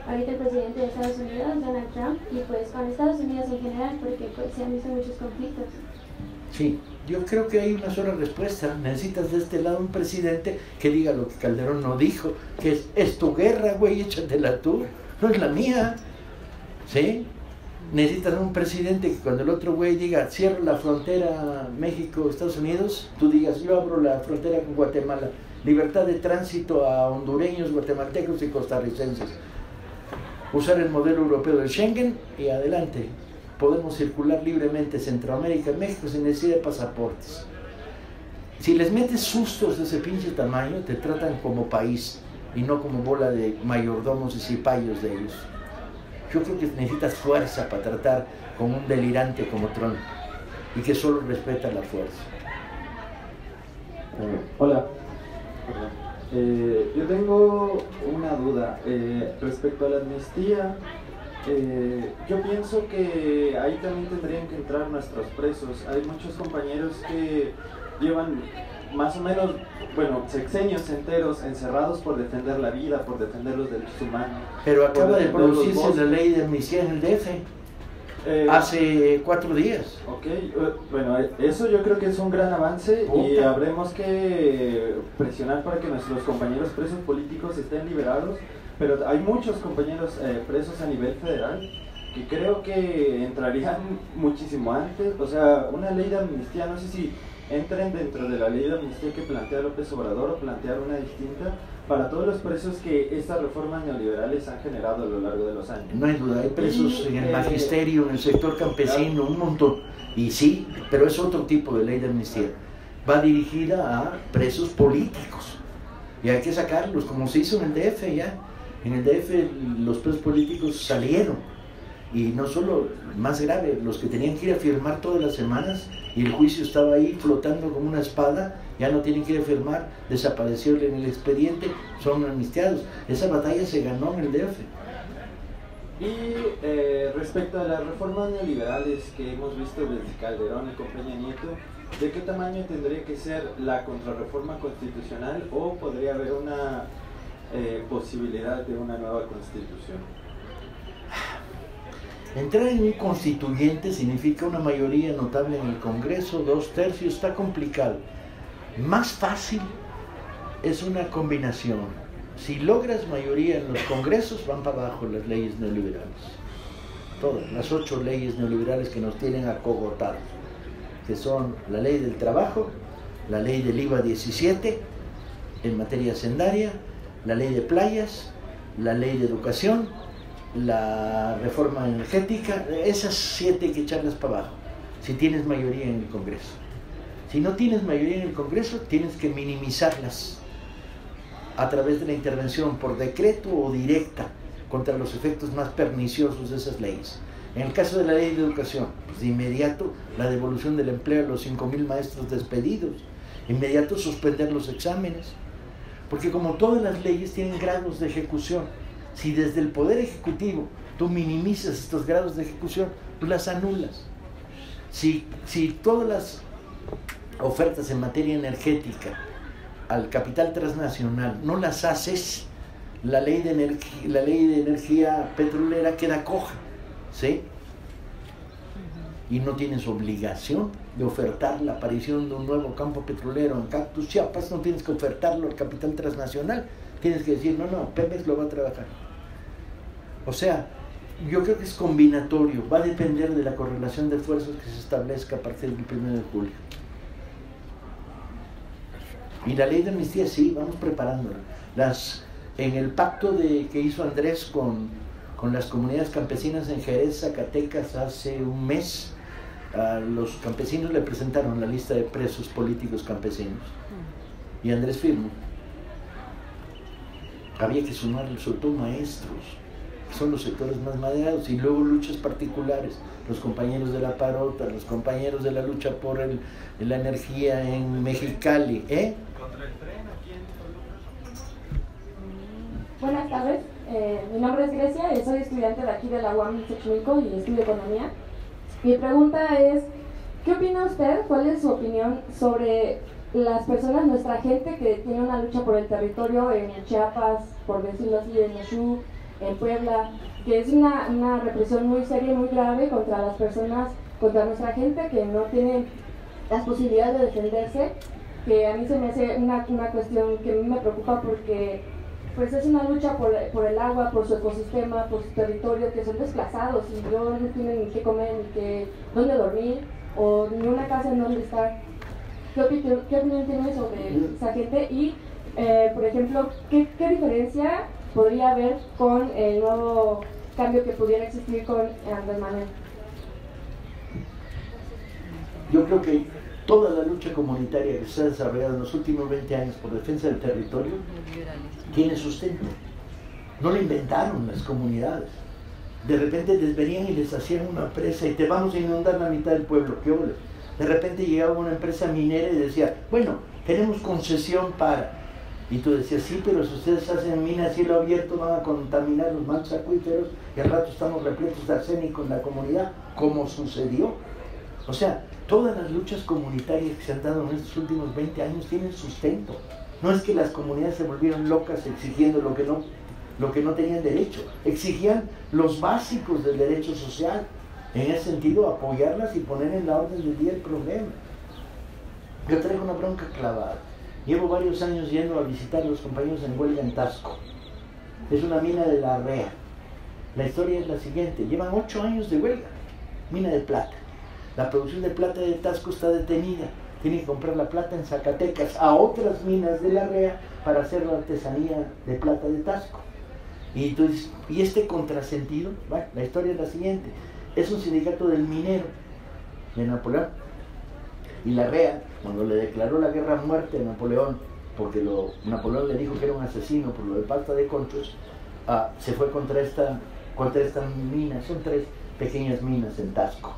D: ahorita el presidente de Estados Unidos, Donald Trump, y pues con Estados Unidos en general, porque pues se han visto muchos conflictos?
A: Sí, yo creo que hay una sola respuesta. Necesitas de este lado un presidente que diga lo que Calderón no dijo, que es, es tu guerra, güey, échatela tú, no es la mía. ¿Sí? Necesitas un presidente que cuando el otro güey diga cierro la frontera México-Estados Unidos, tú digas yo abro la frontera con Guatemala. Libertad de tránsito a hondureños, guatemaltecos y costarricenses. Usar el modelo europeo del Schengen y adelante. Podemos circular libremente Centroamérica y México sin necesidad de pasaportes. Si les metes sustos de ese pinche tamaño, te tratan como país y no como bola de mayordomos y cipayos de ellos. Yo creo que necesitas fuerza para tratar con un delirante como Trump y que solo respeta la fuerza.
O: Eh, hola. Eh, yo tengo una duda eh, respecto a la amnistía. yo pienso que ahí también tendrían que entrar nuestros presos. Hay muchos compañeros que llevan más o menos, bueno, sexenios enteros encerrados por defender la vida, por defender los derechos humanos.
A: Pero acaba de producirse la ley de amnistía en el DF. Eh, hace cuatro días.
O: Ok, eh, bueno, eh, eso yo creo que es un gran avance y habremos que presionar para que nuestros compañeros presos políticos estén liberados, pero hay muchos compañeros presos a nivel federal que creo que entrarían muchísimo antes, o sea, una ley de amnistía, no sé si entren dentro de la ley de amnistía que plantea López Obrador o plantear una distinta para todos los presos que estas reformas neoliberales han generado a lo largo de los años.
A: No hay duda, hay presos en el eh, magisterio, en el sector campesino, un montón. Y sí, pero es otro tipo de ley de amnistía. Va dirigida a presos políticos. Y hay que sacarlos, como se hizo en el DF ya. En el DF los presos políticos salieron. Y no solo, más grave, los que tenían que ir a firmar todas las semanas y el juicio estaba ahí flotando como una espada, ya no tienen que ir a firmar, desapareció en el expediente, son amnistiados. Esa batalla se ganó en el DF.
O: Y eh, respecto a las reformas neoliberales que hemos visto desde Calderón y con Peña Nieto, ¿de qué tamaño tendría que ser la contrarreforma constitucional o podría haber una eh, posibilidad de una nueva constitución?
A: Entrar en un constituyente significa una mayoría notable en el Congreso, dos tercios, está complicado. Más fácil es una combinación. Si logras mayoría en los congresos, van para abajo las leyes neoliberales. Todas, las ocho leyes neoliberales que nos tienen acogotados, que son la ley del trabajo, la ley del IVA 17 en materia sendaria, la ley de playas, la ley de educación, la reforma energética, esas siete hay que echarlas para abajo, si tienes mayoría en el Congreso. Si no tienes mayoría en el Congreso, tienes que minimizarlas a través de la intervención por decreto o directa contra los efectos más perniciosos de esas leyes. En el caso de la ley de educación, pues de inmediato la devolución del empleo a los 5.000 maestros despedidos, inmediato suspender los exámenes, porque como todas las leyes tienen grados de ejecución, si desde el Poder Ejecutivo tú minimizas estos grados de ejecución, tú las anulas. Si, si todas las ofertas en materia energética al capital transnacional no las haces, la ley de, energía, la ley de energía petrolera queda coja, ¿sí? Y no tienes obligación de ofertar la aparición de un nuevo campo petrolero en Cactus Chiapas, no tienes que ofertarlo al capital transnacional, tienes que decir, no, no, Pemex lo va a trabajar. O sea, yo creo que es combinatorio, va a depender de la correlación de fuerzas que se establezca a partir del 1 de julio. Y la ley de amnistía, sí, vamos preparándola. Las, en el pacto de, que hizo Andrés con, con las comunidades campesinas en Jerez, Zacatecas, hace un mes, a los campesinos le presentaron la lista de presos políticos campesinos. Y Andrés firmó. Había que sumar, sobre todo maestros, son los sectores más maderados, y luego luchas particulares, los compañeros de la parota, los compañeros de la lucha por el, la energía en Mexicali, ¿eh?
P: Buenas tardes, eh, mi nombre es Grecia y soy estudiante de aquí de la UAM Xochimilco y estudio Economía. Mi pregunta es, ¿qué opina usted, cuál es su opinión sobre las personas, nuestra gente que tiene una lucha por el territorio en Chiapas, por decirlo así, en Mesú, en Puebla, que es una, una represión muy seria y muy grave contra las personas, contra nuestra gente que no tiene las posibilidades de defenderse, que a mí se me hace una, una cuestión que a mí me preocupa porque pues es una lucha por, por, el agua, por su ecosistema, por su territorio, que son desplazados y no, no tienen ni qué comer, ni qué, dónde dormir, o ni una casa en donde estar. ¿Qué, opinión, qué opinión tiene sobre esa gente? Y, eh, por ejemplo, ¿qué, ¿qué diferencia podría haber con el nuevo cambio que pudiera existir con Andrés Manuel?
A: Yo creo que toda la lucha comunitaria que se ha desarrollado en los últimos 20 años por defensa del territorio tiene sustento. No lo inventaron las comunidades. De repente les venían y les hacían una presa y te vamos a inundar la mitad del pueblo. ¿Qué ole? De repente llegaba una empresa minera y decía, bueno, tenemos concesión para. Y tú decías, sí, pero si ustedes hacen minas cielo abierto van a contaminar los mantos acuíferos y al rato estamos repletos de arsénico en la comunidad, como sucedió. O sea, todas las luchas comunitarias que se han dado en estos últimos 20 años tienen sustento. No es que las comunidades se volvieron locas exigiendo lo que no, lo que no tenían derecho. Exigían los básicos del derecho social. En ese sentido, apoyarlas y poner en la orden del día el problema. Yo traigo una bronca clavada. Llevo varios años yendo a visitar a los compañeros en huelga en Tasco. Es una mina de la REA. La historia es la siguiente. Llevan ocho años de huelga. Mina de plata. La producción de plata de Tasco está detenida. Tienen que comprar la plata en Zacatecas a otras minas de la REA para hacer la artesanía de plata de Tasco. Y, entonces, y este contrasentido, la historia es la siguiente. Es un sindicato del minero de Napoleón. Y la REA, cuando le declaró la guerra a muerte a Napoleón, porque Napoleón le dijo que era un asesino por lo de pacta de conchos, ah, se fue contra esta contra esta mina. Son tres pequeñas minas en Tasco.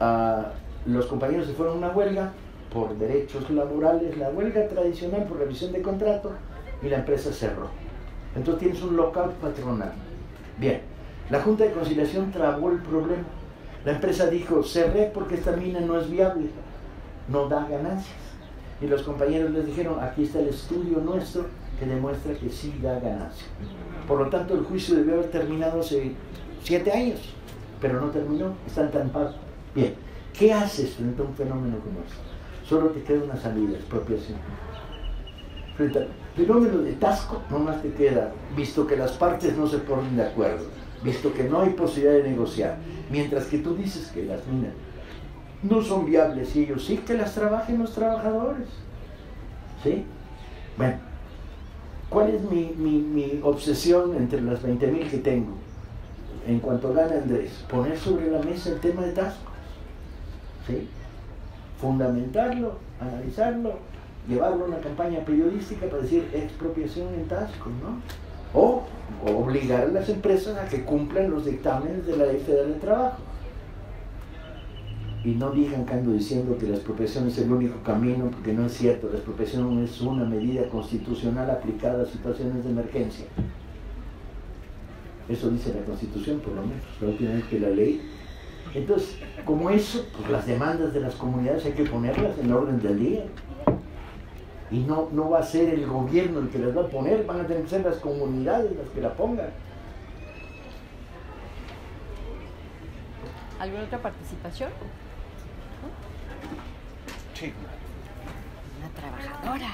A: Ah, los compañeros se fueron a una huelga por derechos laborales, la huelga tradicional por revisión de contrato, y la empresa cerró. Entonces tienes un lockout patronal. Bien, la Junta de Conciliación trabó el problema. La empresa dijo, cerré porque esta mina no es viable, no da ganancias. Y los compañeros les dijeron, aquí está el estudio nuestro que demuestra que sí da ganancias. Por lo tanto, el juicio debió haber terminado hace siete años, pero no terminó, están tan paz. Bien, ¿qué haces frente a un fenómeno como este? Solo te queda una salida, expropiación. Frente al fenómeno de Tasco, nomás te queda, visto que las partes no se ponen de acuerdo, visto que no hay posibilidad de negociar, mientras que tú dices que las minas no son viables y ellos sí que las trabajen los trabajadores. ¿Sí? Bueno, ¿cuál es mi, mi, mi obsesión entre las 20.000 que tengo? En cuanto gana Andrés, poner sobre la mesa el tema de Tasco. ¿Sí? Fundamentarlo, analizarlo, llevarlo a una campaña periodística para decir expropiación en Tasco, ¿no? O, o obligar a las empresas a que cumplan los dictámenes de la Ley Federal de Trabajo y no digan que ando diciendo que la expropiación es el único camino, porque no es cierto, la expropiación es una medida constitucional aplicada a situaciones de emergencia. Eso dice la Constitución, por lo menos, la última vez que la ley. Entonces, como eso, pues las demandas de las comunidades hay que ponerlas en orden del día. Y no, no va a ser el gobierno el que las va a poner, van a tener que ser las comunidades las que la pongan.
B: ¿Alguna otra participación?
E: Sí.
B: Una trabajadora.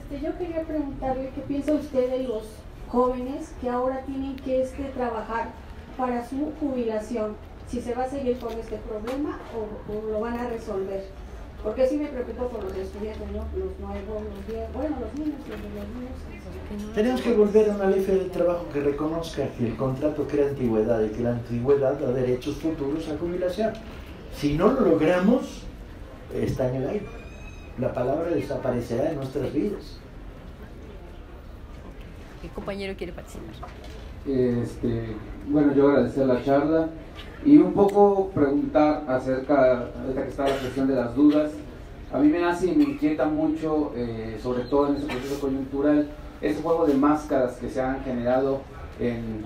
D: Este, yo quería preguntarle qué piensa usted de los jóvenes que ahora tienen que este, trabajar para su jubilación, si se va a seguir con este problema o, o lo van a resolver. Porque sí me preocupo por los estudiantes, ¿no? los nuevos, los viejos, bueno, los niños, los, los niños.
A: Tenemos que volver a una ley federal de trabajo que reconozca que el contrato crea antigüedad y que la antigüedad da derechos futuros a jubilación. Si no lo logramos, está en el aire. La palabra desaparecerá de nuestras vidas.
B: ¿Qué compañero quiere participar?
Q: Este, bueno, yo agradecer la charla y un poco preguntar acerca, ahorita que está la cuestión de las dudas. A mí me hace y me inquieta mucho, eh, sobre todo en este proceso coyuntural, ese juego de máscaras que se han generado en,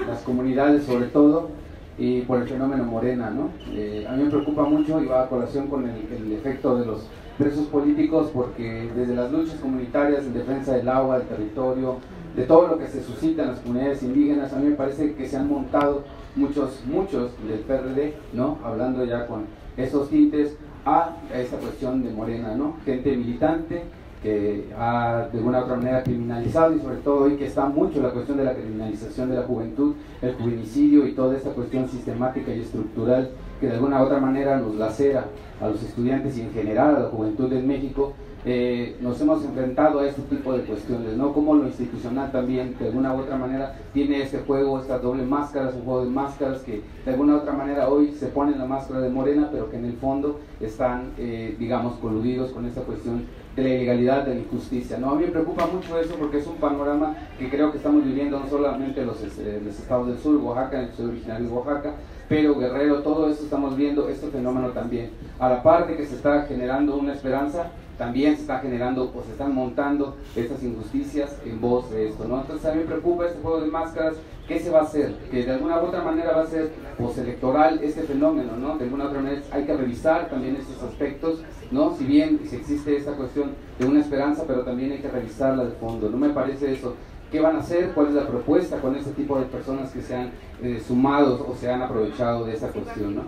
Q: en las comunidades, sobre todo, y por el fenómeno Morena, ¿no? Eh, a mí me preocupa mucho y va a colación con el, efecto de los presos políticos porque desde las luchas comunitarias en defensa del agua, del territorio, de todo lo que se suscita en las comunidades indígenas, a mí me parece que se han montado muchos, muchos del PRD, ¿no? Hablando ya con esos tintes a esta cuestión de Morena, ¿no? Gente militante que ha de alguna u otra manera criminalizado y sobre todo hoy que está mucho la cuestión de la criminalización de la juventud, el juvenicidio y toda esta cuestión sistemática y estructural que de alguna u otra manera nos lacera a los estudiantes y en general a la juventud en México, eh, nos hemos enfrentado a este tipo de cuestiones, ¿no? Como lo institucional también, de alguna u otra manera, tiene este juego, estas doble máscaras, un juego de máscaras que de alguna u otra manera hoy se ponen la máscara de Morena, pero que en el fondo están, eh, digamos, coludidos con esta cuestión de la ilegalidad, de la injusticia. ¿no? A mí me preocupa mucho eso porque es un panorama que creo que estamos viviendo no solamente los, eh, los estados del sur, Oaxaca, soy originario de Oaxaca, pero Guerrero, todo esto estamos viendo este fenómeno también. A la parte que se está generando una esperanza, también se está generando o se están montando estas injusticias en voz de esto, ¿no? Entonces a mí me preocupa este juego de máscaras, ¿qué se va a hacer? Que de alguna u otra manera va a ser postelectoral este fenómeno, ¿no? De alguna u otra manera hay que revisar también estos aspectos, ¿no? Si bien si existe esta cuestión de una esperanza, pero también hay que revisarla de fondo, no me parece eso. ¿Qué van a hacer? ¿Cuál es la propuesta con este tipo de personas que se han eh, sumado o se han aprovechado de esa cuestión, ¿no?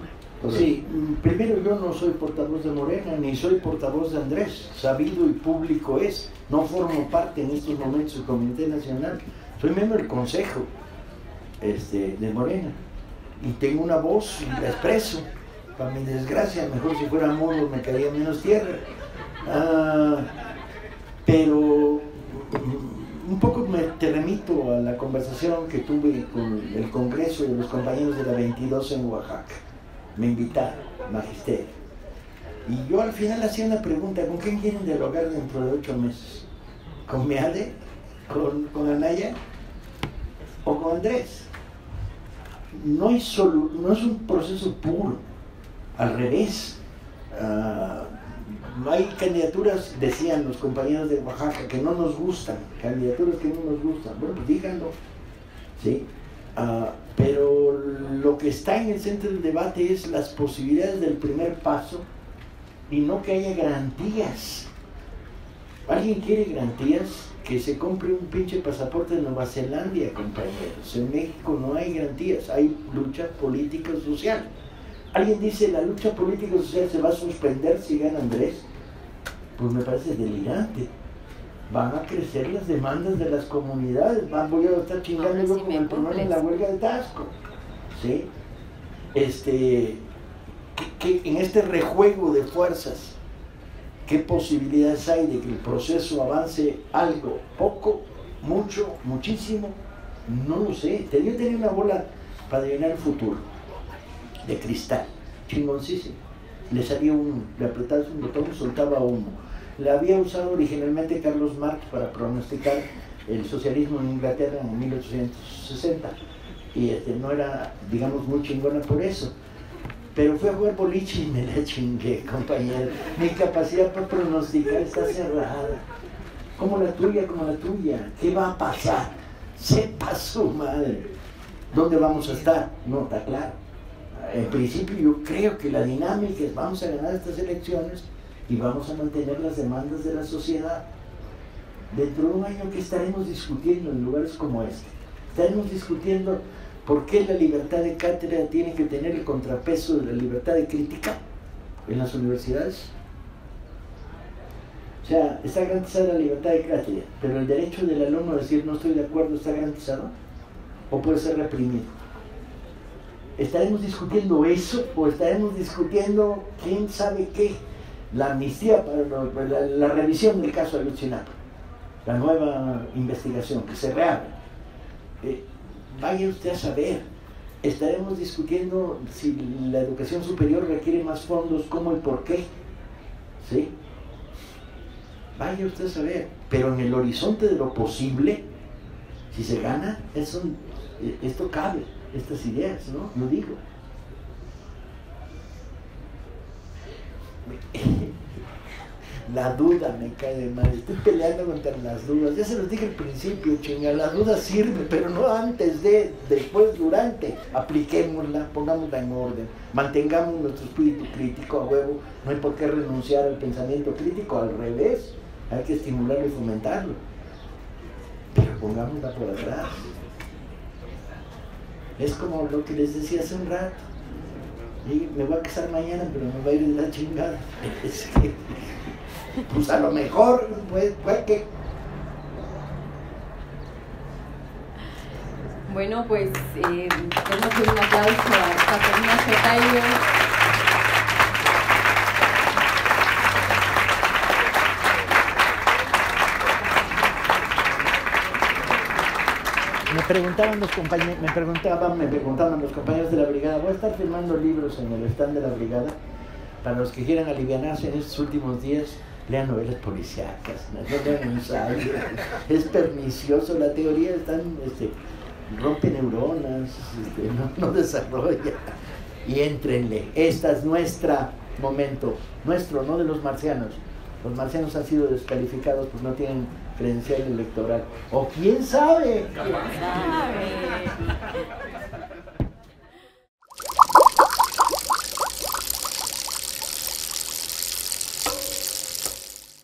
A: Sí, primero yo no soy portavoz de Morena, ni soy portavoz de Andrés, sabido y público es, no formo parte en estos momentos del Comité Nacional, soy miembro del Consejo este, de Morena. Y tengo una voz y la expreso, para mi desgracia, mejor si fuera mudo me caería menos tierra, ah, pero un poco me, te remito a la conversación que tuve con el Congreso de los compañeros de la 22 en Oaxaca me invitaron, magisterio. Y yo al final hacía una pregunta, ¿con quién quieren dialogar dentro de ocho meses? ¿Con Meade? ¿Con, con Anaya? o con Andrés. No, hay solo, no es un proceso puro, al revés. Ah, hay candidaturas, decían los compañeros de Oaxaca, que no nos gustan, candidaturas que no nos gustan. Bueno, pues díganlo. ¿sí? Ah, pero lo que está en el centro del debate es las posibilidades del primer paso y no que haya garantías. ¿Alguien quiere garantías? Que se compre un pinche pasaporte de Nueva Zelanda, compañeros. En México no hay garantías, hay lucha política social. Alguien dice, la lucha política social se va a suspender si gana Andrés. Pues me parece delirante. Van a crecer las demandas de las comunidades. Van, voy a estar chingando con el problema de la huelga de Tasco. ¿Sí? Este, que, en este rejuego de fuerzas, ¿qué posibilidades hay de que el proceso avance algo? ¿Poco? ¿Mucho? ¿Muchísimo? No lo sé. Yo tenía una bola para adivinar el futuro, de cristal, chingoncísimo. Le salía un, le apretabas un botón y soltaba humo. La había usado originalmente Carlos Marx para pronosticar el socialismo en Inglaterra en 1860. Y este, no era, digamos, muy chingona por eso pero fue a jugar boliche y me la chingué, compañero. Mi capacidad para pronosticar está cerrada. Como la tuya, como la tuya. ¿Qué va a pasar? Sepa su madre. ¿Dónde vamos a estar? No, está claro. En principio yo creo que la dinámica es vamos a ganar estas elecciones y vamos a mantener las demandas de la sociedad. Dentro de un año que estaremos discutiendo en lugares como este, estaremos discutiendo ¿Por qué la libertad de cátedra tiene que tener el contrapeso de la libertad de crítica en las universidades? O sea, está garantizada la libertad de cátedra, pero el derecho del alumno a decir no estoy de acuerdo está garantizado o puede ser reprimido. ¿Estaremos discutiendo eso o estaremos discutiendo quién sabe qué? La amnistía para la, revisión del caso de la nueva investigación que se reabre. Eh, vaya usted a saber. Estaremos discutiendo si la educación superior requiere más fondos, cómo y por qué. ¿Sí? Vaya usted a saber. Pero en el horizonte de lo posible, si se gana, eso, esto cabe, estas ideas, ¿no? Lo digo. La duda me cae de mal. Estoy peleando contra las dudas. Ya se los dije al principio, chinga. La duda sirve, pero no antes de, después, durante. Apliquémosla, pongámosla en orden. Mantengamos nuestro espíritu crítico a huevo. No hay por qué renunciar al pensamiento crítico, al revés. Hay que estimularlo y fomentarlo. Pero pongámosla por atrás. Es como lo que les decía hace un rato. Me voy a casar mañana, pero me va a ir de la chingada. Es que pues a lo mejor puede, que...
B: Bueno, pues eh, tenemos un aplauso a Caterina Sotayo.
A: Me preguntaban los compañeros, me preguntaban, me preguntaban los compañeros de la brigada, voy a estar firmando libros en el stand de la brigada para los que quieran aliviarse en estos últimos días lean novelas policíacas, no lean ensayos. Es pernicioso, la teoría están, este, rompe neuronas, este, no, desarrolla. Y entrenle, esta es nuestra momento, nuestro, no de los marcianos. Los marcianos han sido descalificados porque no tienen credencial electoral. O quién sabe. ¿Quién sabe?